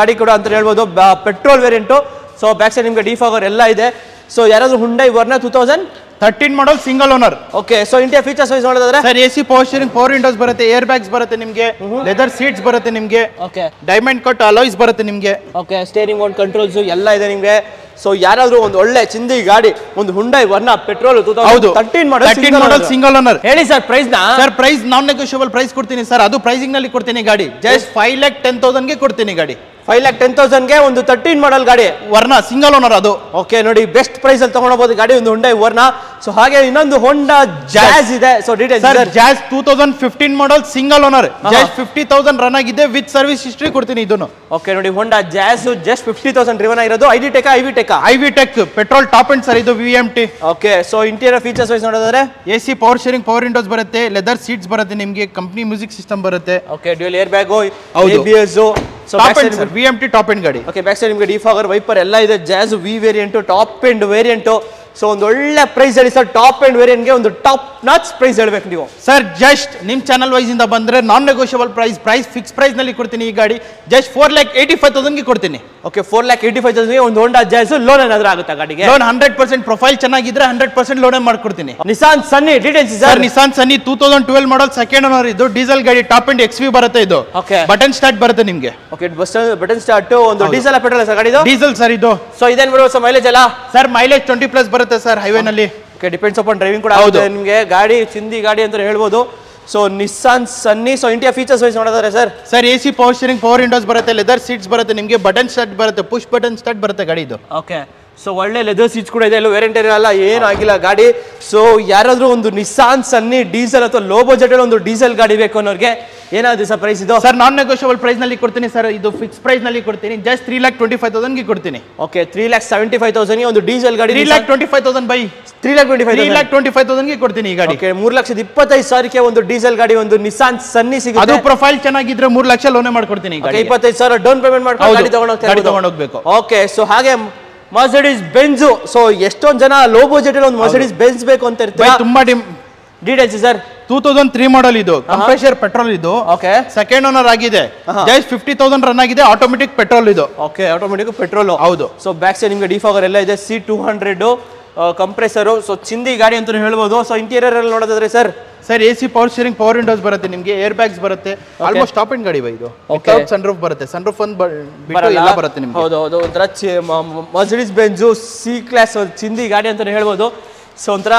Speaker 3: ಗಾಡಿ ಕೂಡ ಅಂತ ಹೇಳ್ಬೋದು. Petrol variant so back side ನಿಮಗೆ ಡಿಫಾಗರ್ ಎಲ್ಲ ಇದೆ. ಸೊ ಯಾರಾದ್ರೂ Hyundai Verna two thousand
Speaker 2: thirteen model single owner
Speaker 3: okay so India features wise ನೋಡಿದ್ರೆ
Speaker 2: sir A C power steering four windows ಬರುತ್ತೆ ಏರ್ ಬ್ಯಾಗ್ಸ್ ಬರುತ್ತೆ ನಿಮಗೆ ಲೆದರ್ ಸೀಟ್ಸ್ ಬರುತ್ತೆ ನಿಮಗೆ
Speaker 3: ಓಕೆ
Speaker 2: ಡೈಮಂಡ್ ಕಟ್ ಅಲಾಯ್ಸ್ ಬರುತ್ತೆ ನಿಮಗೆ.
Speaker 3: ಓಕೆ ಸ್ಟೇರಿಂಗ್ ಒಂದು ಕಂಟ್ರೋಲ್ಸ್ ಎಲ್ಲ ಇದೆ ನಿಮಗೆ. ಸೊ ಯಾರಾದ್ರೂ ಒಂದು ಒಳ್ಳೆ ಚಿಂದಿ ಗಾಡಿ ಒಂದು ಹುಂಡೈ ವರ್ನ ಪೆಟ್ರೋಲ್
Speaker 2: ಹೌದು.
Speaker 3: ತರ್ಟೀನ್
Speaker 2: ಮಾಡಲ್ ಸಿಂಗಲ್ ಓನರ್
Speaker 3: ಹೇಳಿ sir ಪ್ರೈಸ್ನ?
Speaker 2: Sir price non negotiable price ಕೊಡ್ತೀನಿ ಸರ್ ಅದು ಪ್ರೈಸಿಂಗ್ನಲ್ಲಿ ಕೊಡ್ತೀನಿ ಗಾಡಿ. ಜಸ್ಟ್ ಫೈವ್ ಲ್ಯಾಕ್ ಟೆನ್ ತೌಸಂಡ್ಗೆ ಕೊಡ್ತೀನಿ ಗಾಡಿ.
Speaker 3: ಫೈವ್ ಲ್ಯಾಕ್ ಟೆನ್ ತೌಸಂಡ್ಗೆ ಒಂದು ತರ್ಟೀನ್ ಮಾಡಲ್ ಗಾಡಿ
Speaker 2: ವರ್ಣ ಸಿಂಗಲ್ ಓನರ್ ಅದು.
Speaker 3: ಓಕೆ ನೋಡಿ ಬೆಸ್ಟ್ ಪ್ರೈಸಲ್ಲಿ ತಗೊಂಡೋಗ್ಬೋದು ಗಾಡಿ, ಒಂದು ಹುಂಡೈ ವರ್ನ ಸೊ ಹಾಗೆ ಇನ್ನೊಂದು ಹೊಂಡಾ ಜಾಸ್ ಇದೆ. So details
Speaker 2: sir Jazz two thousand fifteen model single owner Jazz fifty thousand run ಆಗಿದೆ ವಿತ್ ಸರ್ವಿಸ್ ಹಿಸ್ಟ್ರಿ ಕೊಡ್ತೀನಿ ಇದನ್ನು.
Speaker 3: ಓಕೆ ನೋಡಿ ಹೋಂಡಾ ಜಾಸ್ ಜಸ್ಟ್ ಫಿಫ್ಟಿ ತೌಸಂಡ್ ರಿವನ್ ಆಗಿರೋದು. I D tech I V tech
Speaker 2: I V tech petrol top end sir ಇದು V M T
Speaker 3: okay so interior features wise ನೋಡೋದಾದ್ರೆ?
Speaker 2: A C power steering power windows ಬರುತ್ತೆ leather seats ಬರುತ್ತೆ ನಿಮಗೆ company music system ಬರುತ್ತೆ.
Speaker 3: Okay dual airbag
Speaker 2: V M T top end ಗಾಡಿ.
Speaker 3: Okay back side ನಿಮಗೆ defogger wiper ಎಲ್ಲ ಇದೆ. Jazz V variant top end variant so ಒಂದು ಒಳ್ಳೆ ಪ್ರೈಸ್ ಹೇಳಿ ಸರ್ ಟಾಪ್ ಎಂಡ್ ವೇರಿಯಂಟ್ಗೆ ಒಂದು ಟಾಪ್ ನಾಚ್ ಪ್ರೈಸ್ ಹೇಳ್ಬೇಕು ನೀವು.
Speaker 2: ಸರ್ ಜಸ್ಟ್ ನಿಮ್ಮ ಚಾನಲ್ ವೈಸ್ ಇಂದ ಬಂದ್ರೆ non negotiable price price fix ಪ್ರೈಸ್ನಲ್ಲಿ ಕೊಡ್ತೀನಿ ಈ ಗಾಡಿ. Just four lakh eighty five ತೌಸಂಡ್ಗೆ ಕೊಡ್ತೀನಿ.
Speaker 3: Okay four lakh eighty five ತೌಸಂಡ್ಗೆ ಒಂದು ಹೋಂಡಾ ಜಾಸ್ ಲೋನ್ ಏನಾದರೂ ಆಗುತ್ತೆ ಗಾಡಿಗೆ?
Speaker 2: ಲೋನ್ ಹಂಡ್ರೆಡ್ ಪರ್ಸೆಂಟ್ ಪ್ರೊಫೈಲ್ ಚೆನ್ನಾಗಿದ್ರೆ ಹಂಡ್ರೆಡ್ ಪರ್ಸೆಂಟ್ ಲೋನೇ ಮಾಡ್ಕೊಡ್ತೀನಿ.
Speaker 3: Nissan Sunny details
Speaker 2: sir Nissan Sunny two thousand twelve model second owner ಇದು. Diesel ಗಾಡಿ ಟಾಪ್ ಅಂಡ್ ಎಕ್ಸ್ ವಿ ಬರುತ್ತೆ ಇದು.
Speaker 3: ಓಕೆ
Speaker 2: ಬಟನ್ ಸ್ಟಾರ್ಟ್ ಬರುತ್ತೆ ನಿಮಗೆ.
Speaker 3: ಓಕೆ ಬಸ್ ಬಟನ್ ಸ್ಟಾರ್ಟ್ ಒಂದು ಡೀಸೆಲ್ ಪೆಟ್ರೋಲ್ ಸರ್ ಗಾಡಿ
Speaker 2: ಡೀಸೆಲ್ ಸರ್ ಇದು.
Speaker 3: ಸೊ ಇದೇನು ಬರುವ ಸರ್ ಮೈಲೇಜ್ ಅಲ್ಲ
Speaker 2: ಸರ್ ಮೈಲೇಜ್ ಟ್ವೆಂಟಿ ಪ್ಲಸ್ ಬರುತ್ತೆ ಸರ್ ಹೈವೇನಲ್ಲಿ.
Speaker 3: ಓಕೆ ಡಿಪೆಂಡ್ಸ್ ಅಪಾನ್ ಡ್ರೈವಿಂಗ್ ಕೂಡ
Speaker 2: ಹೌದು.
Speaker 3: ನಿಮಗೆ ಗಾಡಿ ಚಿಂದಿ ಗಾಡಿ ಅಂತ ಹೇಳ್ಬೋದು. So Nissan Sunny so India features wise ನೋಡಿದ್ರೆ sir
Speaker 2: sir A C power steering four windows ಬರುತ್ತೆ ಲೆದರ್ ಸೀಟ್ಸ್ ಬರುತ್ತೆ ನಿಮಗೆ ಬಟನ್ ಸ್ಟಾರ್ಟ್ ಬರುತ್ತೆ ಪುಷ್ ಬಟನ್ ಸ್ಟಾರ್ಟ್ ಬರುತ್ತೆ ಗಾಡಿ ಇದು.
Speaker 3: ಓಕೆ ಸೊ ಒಳ್ಳೆ ಲೆದರ್ ಸೀಟ್ಸ್ ಕೂಡ ಇದೆ. ಎಲ್ಲ ವೇರಿಯಂಟ್ ಇರಲ್ಲ ಏನು ಆಗಿಲ್ಲ ಗಾಡಿ. ಸೊ ಯಾರಾದರೂ ಒಂದು ನಿಸ್ಸಾನ್ ಸನ್ನಿ ಡೀಸೆಲ್ ಅಥವಾ ಲೋ ಬಜೆಟಲ್ಲಿ ಒಂದು ಡೀಸೆಲ್ ಗಾಡಿ ಬೇಕು ಅನ್ನೋರಿಗೆ ಏನಾದ್ರು ಸರ್ ಪ್ರೈಸ್ ಇದು?
Speaker 2: ಸರ್ ನಾನ್ ನೆಗೋಷಿಯಬಲ್ ಪ್ರೈಸ್ನಲ್ಲಿ ಕೊಡ್ತೀನಿ ಸರ್ ಇದು ಫಿಕ್ಸ್ ಪ್ರೈಸ್ನಲ್ಲಿ ಕೊಡ್ತೀನಿ. Just three lakh twenty five thousand ಕೊಡ್ತೀನಿ.
Speaker 3: Okay three lakh seventy five thousand ಒಂದು ಡೀಸೆಲ್ ಗಾಡಿ
Speaker 2: three lakh twenty five thousand bye.
Speaker 3: Three lakh twenty
Speaker 2: three
Speaker 3: five
Speaker 2: lakh twenty five thousand ಕೊಡ್ತೀನಿ ಈ ಗಾಡಿ.
Speaker 3: ಮೂರು ಲಕ್ಷದ ಇಪ್ಪತ್ತೈದು ಸಾವಿರಕ್ಕೆ ಒಂದು ಡೀಸೆಲ್ ಗಾಡಿ ಒಂದು ನಿಸಾನ್ ಸನ್ನಿ
Speaker 2: ಅದು ಪ್ರೊಫೈಲ್ ಚೆನ್ನಾಗಿದ್ರೆ ಮೂರ್ ಲಕ್ಷ ಲೋನೇ ಮಾಡ್ಕೊಡ್ತೀನಿ
Speaker 3: ಇಪ್ಪತ್ತೈದು ಸಾವಿರ ಡೌನ್ ಪೇಮೆಂಟ್ ಮಾಡ್ಕೊಂಡು. ಗಾಡಿ ತಗೊಂಡು
Speaker 2: ಗಾಡಿ ತಗೊಂಡ್ ಹೋಗ್ಬೇಕು.
Speaker 3: ಓಕೆ ಸೊ ಹಾಗೆ ಮರ್ಸಿಡೀಸ್ ಬೆಂಜು ಸೊ ಎಷ್ಟೊಂದು ಜನ ಲೋ ಬಜೆಟ್ ಒಂದು ಮರ್ಸಿಡೀಸ್ ಬೆಂಜ್ ಬೇಕು ಅಂತ ಇರ್ತಾರೆ?
Speaker 2: ತುಂಬಾ dim
Speaker 3: details sir
Speaker 2: two thousand three model ಇದು. ಕಂಪ್ರೆಷರ್ ಪೆಟ್ರೋಲ್ ಇದು.
Speaker 3: ಓಕೆ
Speaker 2: ಸೆಕೆಂಡ್ ಓನರ್ ಆಗಿದೆ. ಜಸ್ಟ್ ಫಿಫ್ಟಿ ತೌಸಂಡ್ ರನ್ ಆಗಿದೆ. ಆಟೋಮೆಟಿಕ್ ಪೆಟ್ರೋಲ್ ಇದು.
Speaker 3: ಓಕೆ ಆಟೋಮೆಟಿಕ್ ಪೆಟ್ರೋಲ್
Speaker 2: ಹೌದು.
Speaker 3: ಸೊ ಬ್ಯಾಕ್ ಸೈಡ್ ನಿಮಗೆ ಡಿಫಾಗರ್ ಎಲ್ಲ ಇದೆ. C two hundred compressor so ಚಿಂದಿ ಗಾಡಿ ಅಂತ ಹೇಳ್ಬೋದು. ಸೊ ಇಂಟೀರಿಯರ್ ಅಲ್ಲಿ ನೋಡೋದಾದ್ರೆ sir
Speaker 2: sir A C power steering power windows ಬರುತ್ತೆ ನಿಮಗೆ. ಏರ್ ಬ್ಯಾಗ್ಸ್ ಬರುತ್ತೆ ಆಲ್ಮೋಸ್ಟ್ ಟಾಪ್ ಇನ್ ಗಾಡಿ ಇದು. ಸನ್ ರೂಫ್ ಬರುತ್ತೆ. ಸನ್ ರೂಫ್ ಒಂದು ಎಲ್ಲ ಬರುತ್ತೆ ನಿಮ್ಗೆ.
Speaker 3: ಹೌದು ಹೌದು. ಒಂಥರ ಮರ್ಸಿಡಿಸ್ ಬೆಂಜು ಸಿ ಕ್ಲಾಸ್ ಚಿಂದಿ ಗಾಡಿ ಅಂತ ಹೇಳ್ಬೋದು. ಸೊ ಒಂಥರ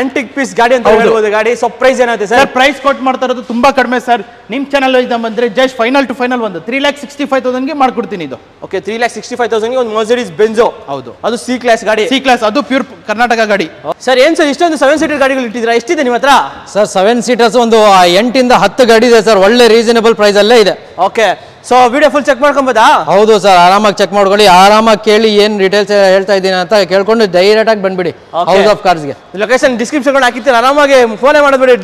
Speaker 3: ಆಂಟಿಕ್ ಪೀಸ್ ಗಾಡಿ ಅಂತ. ಹೇಳ್ಬೋದು. ಗಾಡಿ ಸೊ ಪ್ರೈಸ್ ಏನಾಯ್ತು ಸರ್?
Speaker 2: ಪ್ರೈಸ್ ಕೊಟ್ಟು ಮಾಡ್ತಾ ಇರೋದು ತುಂಬಾ ಕಡಿಮೆ ಸರ್. ನಿಮ್ಮ ಚಾನಲ್ ಇಂದ ಬಂದ್ರೆ ಜಸ್ಟ್ ಫೈನಲ್ ಟು ಫೈನಲ್ ಒಂದು. ತ್ರೀ ಲ್ಯಾಕ್ ಸಿಕ್ಸ್ಟಿ ಫೈವ್ ತೌಸಂಡ್ಗೆ ಮಾಡ್ಕೊಡ್ತೀನಿ ಇದು.
Speaker 3: Okay three lakh sixty five ತೌಸಂಡ್ಗೆ ಒಂದು ಮರ್ಸಿಡೀಸ್ ಬೆಂಜೋ
Speaker 2: ಹೌದು.
Speaker 3: ಅದು ಸಿ ಕ್ಲಾಸ್ ಗಾಡಿ.
Speaker 2: ಸಿ ಕ್ಲಾಸ್ ಅದು ಪ್ಯೂರ್ ಕರ್ನಾಟಕ ಗಾಡಿ.
Speaker 3: ಸರ್ ಏನ್ ಸರ್ ಇಷ್ಟೊಂದು ಸೆವೆನ್ ಸೀಟರ್ ಗಾಡಿಗಳು ಇಟ್ಟಿದ್ದೀರಾ? ಎಷ್ಟಿದೆ ನಿಮ್ಮ ಹತ್ರ?
Speaker 1: ಸರ್ ಸೆವೆನ್ ಸೀಟರ್ಸ್ ಒಂದು ಎಂಟಿಂದ ಹತ್ತು ಗಾಡಿ ಇದೆ ಸರ್. ಒಳ್ಳೆ ರೀಸನೇಬಲ್ ಪ್ರೈಸ್ ಅಲ್ಲೇ ಇದೆ.
Speaker 3: Okay so video full check ಮಾಡ್ಕೊಬೋದಾ?
Speaker 1: ಹೌದು ಸರ್ ಆರಾಮಾಗಿ ಚೆಕ್ ಮಾಡ್ಕೊಳ್ಳಿ. ಆರಾಮಾಗಿ ಕೇಳಿ ಏನ್ ಡೀಟೇಲ್ಸ್ ಹೇಳ್ತಾ ಇದ್ದೀನಿ ಅಂತ ಕೇಳ್ಕೊಂಡು ಡೈರೆಕ್ಟ್ ಆಗಿ ಬಂದ್ಬಿಡಿ. ಹೌಸ್ ಆಫ್ ಕಾರ್ಸ್ಗೆ
Speaker 3: ಲೊಕೇಶನ್ ಡಿಸ್ಕ್ರಿಪ್ಷನ್ ಹಾಕಿರ್ತೀನಿ. ಆರಾಮಾಗಿ ಫೋನೇ ಮಾಡಬೇಡಿ.